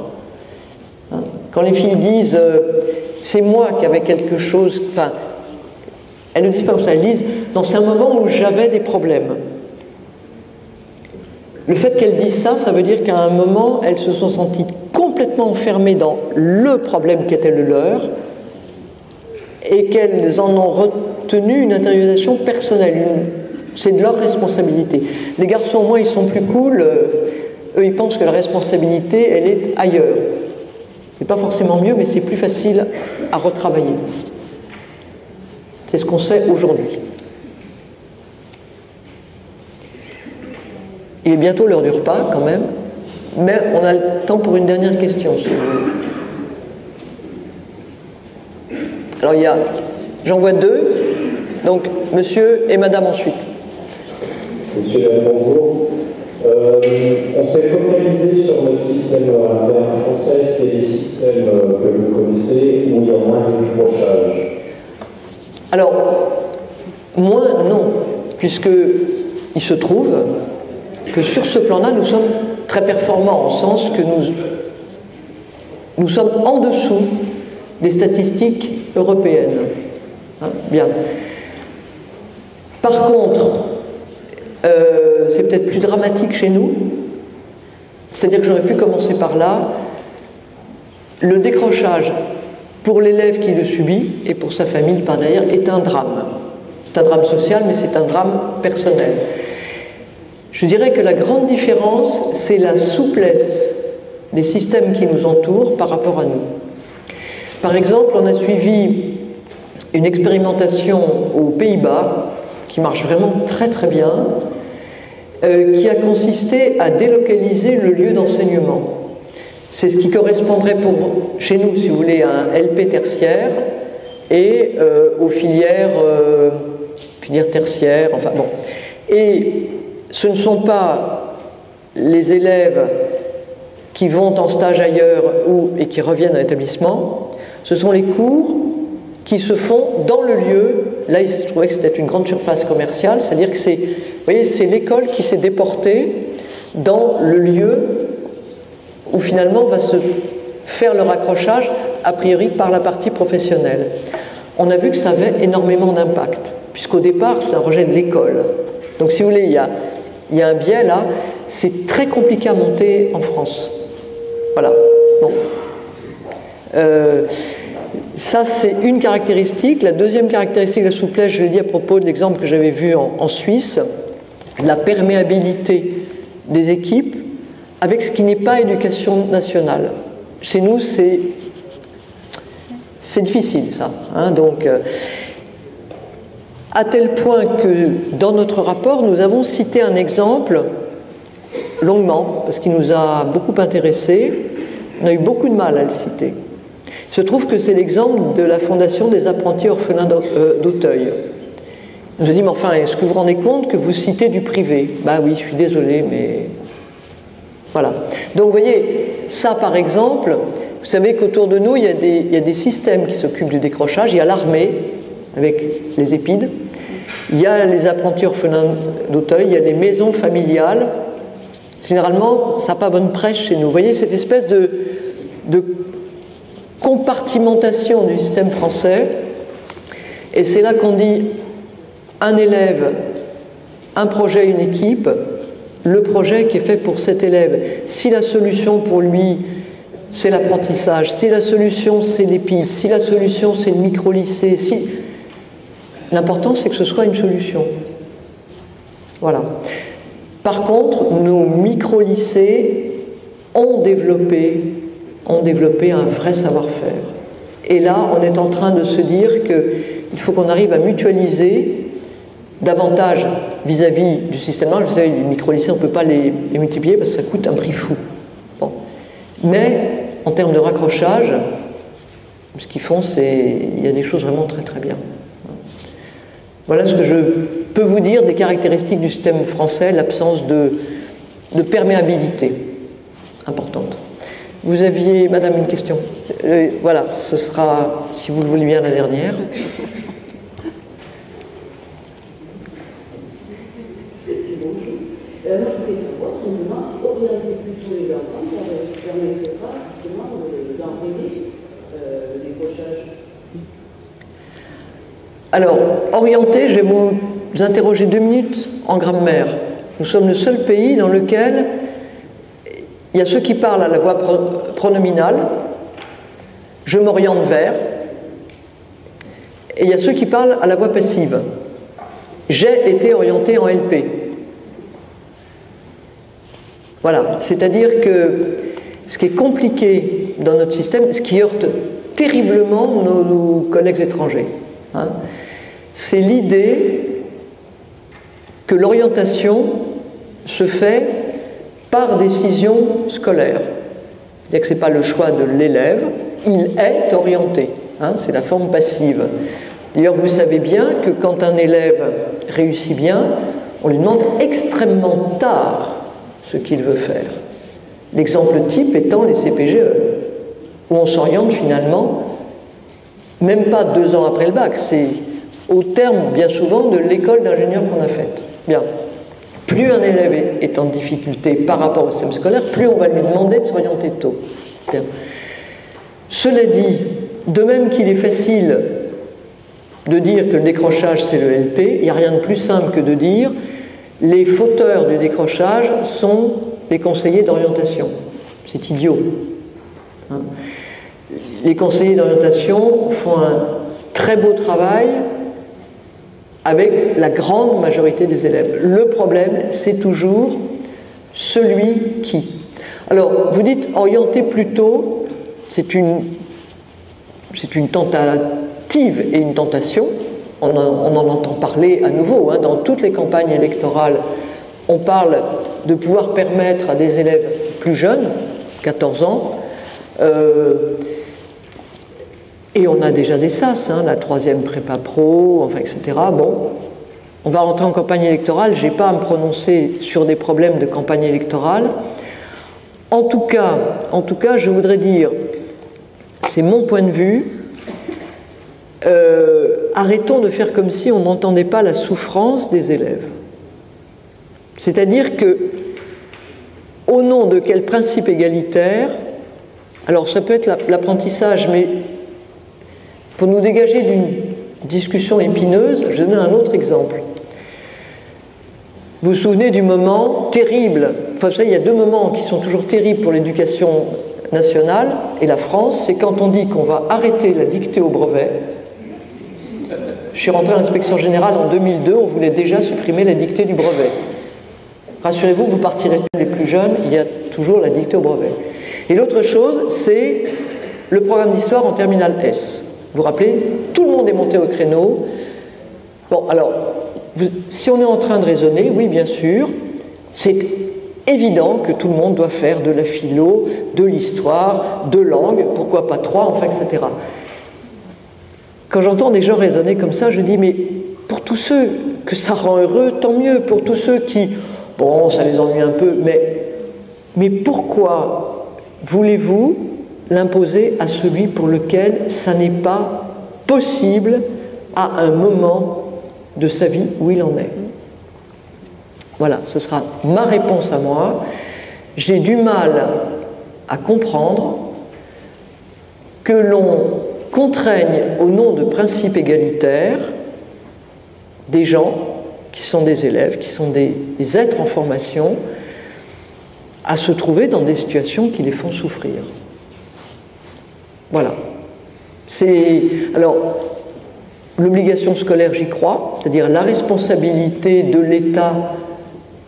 Hein? Quand les filles disent euh, c'est moi qui avais quelque chose, enfin, elles ne disent pas comme ça, elles disent non, c'est un moment où j'avais des problèmes. Le fait qu'elles disent ça, ça veut dire qu'à un moment, elles se sont senties complètement enfermées dans le problème qui était le leur et qu'elles en ont retenu une intériorisation personnelle. C'est de leur responsabilité. Les garçons, au moins, ils sont plus cool. eux, ils pensent que la responsabilité, elle est ailleurs. C'est pas forcément mieux, mais c'est plus facile à retravailler. C'est ce qu'on sait aujourd'hui. Il est bientôt l'heure du repas quand même, mais on a le temps pour une dernière question. Vous. Alors il y a, j'en vois deux, donc monsieur et madame ensuite. Monsieur bonjour. Euh, on s'est focalisé sur notre système interne français. Y a des systèmes euh, que vous connaissez où il y a moins de décrochage Alors, moins non, puisque il se trouve que sur ce plan-là, nous sommes très performants, au sens que nous, sommes en dessous des statistiques européennes. Hein, bien. Par contre, euh, c'est peut-être plus dramatique chez nous, c'est-à-dire que j'aurais pu commencer par là. Le décrochage pour l'élève qui le subit et pour sa famille par derrière est un drame. C'est un drame social, mais c'est un drame personnel. Je dirais que la grande différence, c'est la souplesse des systèmes qui nous entourent par rapport à nous. Par exemple, on a suivi une expérimentation aux Pays-Bas qui marche vraiment très très bien, euh, qui a consisté à délocaliser le lieu d'enseignement. C'est ce qui correspondrait pour chez nous, si vous voulez, à un LP tertiaire et euh, aux filières, euh, filières tertiaires, enfin bon. Et ce ne sont pas les élèves qui vont en stage ailleurs ou, et qui reviennent à l'établissement, ce sont les cours qui se font dans le lieu. Là, il se trouvait que c'était une grande surface commerciale, c'est-à-dire que c'est, l'école qui s'est déportée dans le lieu où finalement va se faire le raccrochage, a priori par la partie professionnelle. On a vu que ça avait énormément d'impact, puisqu'au départ, c'est un rejet de l'école. Donc, si vous voulez, il y a, il y a un biais là, c'est très compliqué à monter en France. Voilà. Bon. Euh, ça, c'est une caractéristique. La deuxième caractéristique de la souplesse, je l'ai dit à propos de l'exemple que j'avais vu en, en, Suisse, la perméabilité des équipes avec ce qui n'est pas éducation nationale. Chez nous, c'est difficile ça. Hein, donc, euh, à tel point que dans notre rapport, nous avons cité un exemple longuement, parce qu'il nous a beaucoup intéressés. On a eu beaucoup de mal à le citer. Il se trouve que c'est l'exemple de la Fondation des apprentis orphelins d'Auteuil. Je nous dit, mais enfin, est-ce que vous vous rendez compte que vous citez du privé? Bah oui, je suis désolé, mais voilà. Donc vous voyez, ça par exemple, vous savez qu'autour de nous, il y, a des, systèmes qui s'occupent du décrochage. Il y a l'armée, avec les épides. Il y a les apprentis orphelins d'Auteuil. Il y a les maisons familiales. Généralement, ça n'a pas bonne presse chez nous. Vous voyez cette espèce de compartimentation du système français. Et c'est là qu'on dit un élève, un projet, une équipe, le projet qui est fait pour cet élève. Si la solution pour lui, c'est l'apprentissage, si la solution, c'est les piles, si la solution, c'est le micro-lycée, si... l'important, c'est que ce soit une solution. Voilà. Par contre, nos micro-lycées ont développé ont développé un vrai savoir-faire. Et là, on est en train de se dire qu'il faut qu'on arrive à mutualiser davantage vis-à-vis -vis du système. Vous savez, les micro-lycées, on ne peut pas les, multiplier parce que ça coûte un prix fou. Mais en termes de raccrochage, ce qu'ils font, c'est il y a des choses vraiment très très bien. Voilà ce que je peux vous dire des caractéristiques du système français, l'absence de, de perméabilité importante. Vous aviez, Madame, une question? Euh, Voilà, ce sera, si vous le voulez bien, la dernière. Euh, moi, je voulais savoir simplement si orienter plutôt les enfants ne permettrait pas justement d'enrayer euh, le décrochage. Alors, orienter, je vais vous interroger deux minutes en grammaire. Nous sommes le seul pays dans lequel il y a ceux qui parlent à la voix pronominale, je m'oriente vers, et il y a ceux qui parlent à la voix passive. J'ai été orienté en LP. Voilà, c'est-à-dire que ce qui est compliqué dans notre système, ce qui heurte terriblement nos, collègues étrangers, hein, c'est l'idée que l'orientation se fait par décision scolaire. C'est-à-dire que ce n'est pas le choix de l'élève, il est orienté. Hein, c'est la forme passive. D'ailleurs, vous savez bien que quand un élève réussit bien, on lui demande extrêmement tard ce qu'il veut faire. L'exemple type étant les CPGE, où on s'oriente finalement, même pas deux ans après le bac, c'est au terme bien souvent de l'école d'ingénieur qu'on a faite. Bien. Plus un élève est en difficulté par rapport au système scolaire, plus on va lui demander de s'orienter tôt. Bien. Cela dit, de même qu'il est facile de dire que le décrochage c'est le LP, il n'y a rien de plus simple que de dire les fauteurs du décrochage sont les conseillers d'orientation. C'est idiot. Hein. les conseillers d'orientation font un très beau travail avec la grande majorité des élèves. Le problème, c'est toujours celui qui. Alors, vous dites orienter plutôt, c'est une, c'est une tentative et une tentation. On en, entend parler à nouveau hein. dans toutes les campagnes électorales. On parle de pouvoir permettre à des élèves plus jeunes, 14 ans, euh, et on a déjà des SAS, hein, la troisième prépa pro, enfin, etc. Bon, on va rentrer en campagne électorale, je n'ai pas à me prononcer sur des problèmes de campagne électorale. En tout cas, en tout cas je voudrais dire, c'est mon point de vue, euh, arrêtons de faire comme si on n'entendait pas la souffrance des élèves. C'est-à-dire que, au nom de quel principe égalitaire, alors ça peut être l'apprentissage, mais pour nous dégager d'une discussion épineuse, je donne un autre exemple. Vous vous souvenez du moment terrible, enfin vous savez, il y a deux moments qui sont toujours terribles pour l'éducation nationale et la France, c'est quand on dit qu'on va arrêter la dictée au brevet. Je suis rentré à l'inspection générale en 2002, on voulait déjà supprimer la dictée du brevet. Rassurez-vous, vous partirez les plus jeunes, il y a toujours la dictée au brevet. Et l'autre chose, c'est le programme d'histoire en terminale S. Vous vous rappelez Tout le monde est monté au créneau. Bon, alors, si on est en train de raisonner, oui, bien sûr, c'est évident que tout le monde doit faire de la philo, de l'histoire, de langue, pourquoi pas trois, enfin, etc. Quand j'entends des gens raisonner comme ça, je dis, mais pour tous ceux que ça rend heureux, tant mieux. Pour tous ceux qui, bon, ça les ennuie un peu, mais, mais pourquoi voulez-vous l'imposer à celui pour lequel ça n'est pas possible à un moment de sa vie où il en est. Voilà, ce sera ma réponse à moi. J'ai du mal à comprendre que l'on contraigne au nom de principes égalitaires des gens qui sont des élèves, qui sont des, des êtres en formation, à se trouver dans des situations qui les font souffrir. Voilà. C'est alors l'obligation scolaire, j'y crois, c'est-à-dire la responsabilité de l'État,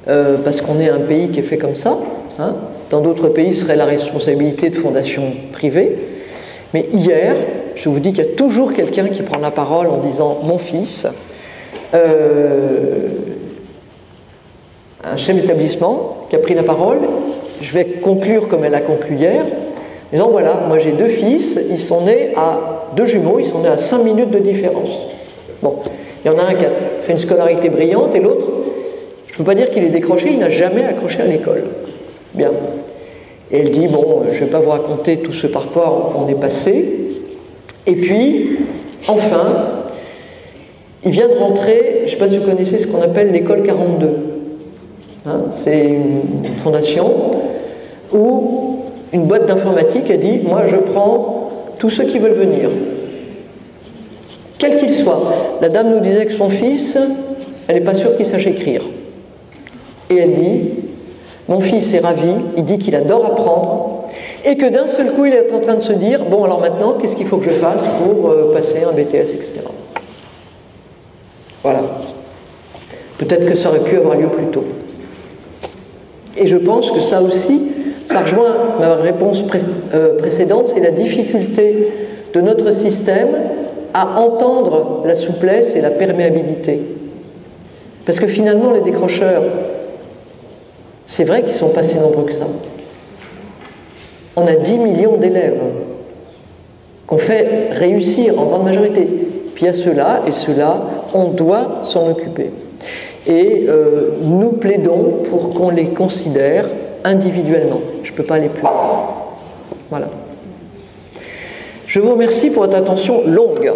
euh, parce qu'on est un pays qui est fait comme ça. Hein. Dans d'autres pays, ce serait la responsabilité de fondations privées. Mais hier, je vous dis qu'il y a toujours quelqu'un qui prend la parole en disant mon fils, euh, un chef d'établissement qui a pris la parole. Je vais conclure comme elle a conclu hier disant voilà, moi j'ai deux fils, ils sont nés à deux jumeaux, ils sont nés à cinq minutes de différence. Bon, il y en a un qui a fait une scolarité brillante et l'autre, je ne peux pas dire qu'il est décroché, il n'a jamais accroché à l'école. Bien. Et elle dit bon, je ne vais pas vous raconter tout ce par quoi on est passé. Et puis, enfin, il vient de rentrer, je ne sais pas si vous connaissez ce qu'on appelle l'école 42. Hein, c'est une fondation où une boîte d'informatique a dit Moi, je prends tous ceux qui veulent venir, quel qu'il soit. La dame nous disait que son fils, elle n'est pas sûre qu'il sache écrire. Et elle dit Mon fils est ravi, il dit qu'il adore apprendre, et que d'un seul coup, il est en train de se dire Bon, alors maintenant, qu'est-ce qu'il faut que je fasse pour euh, passer un BTS, etc. Voilà. Peut-être que ça aurait pu avoir lieu plus tôt. Et je pense que ça aussi, ça rejoint ma réponse euh, précédente, c'est la difficulté de notre système à entendre la souplesse et la perméabilité. Parce que finalement, les décrocheurs, c'est vrai qu'ils ne sont pas si nombreux que ça. On a 10 millions d'élèves qu'on fait réussir en grande majorité. Puis a ceux-là, et ceux-là, on doit s'en occuper. Et euh, nous plaidons pour qu'on les considère individuellement. Je ne peux pas aller plus loin. Voilà. Je vous remercie pour votre attention longue.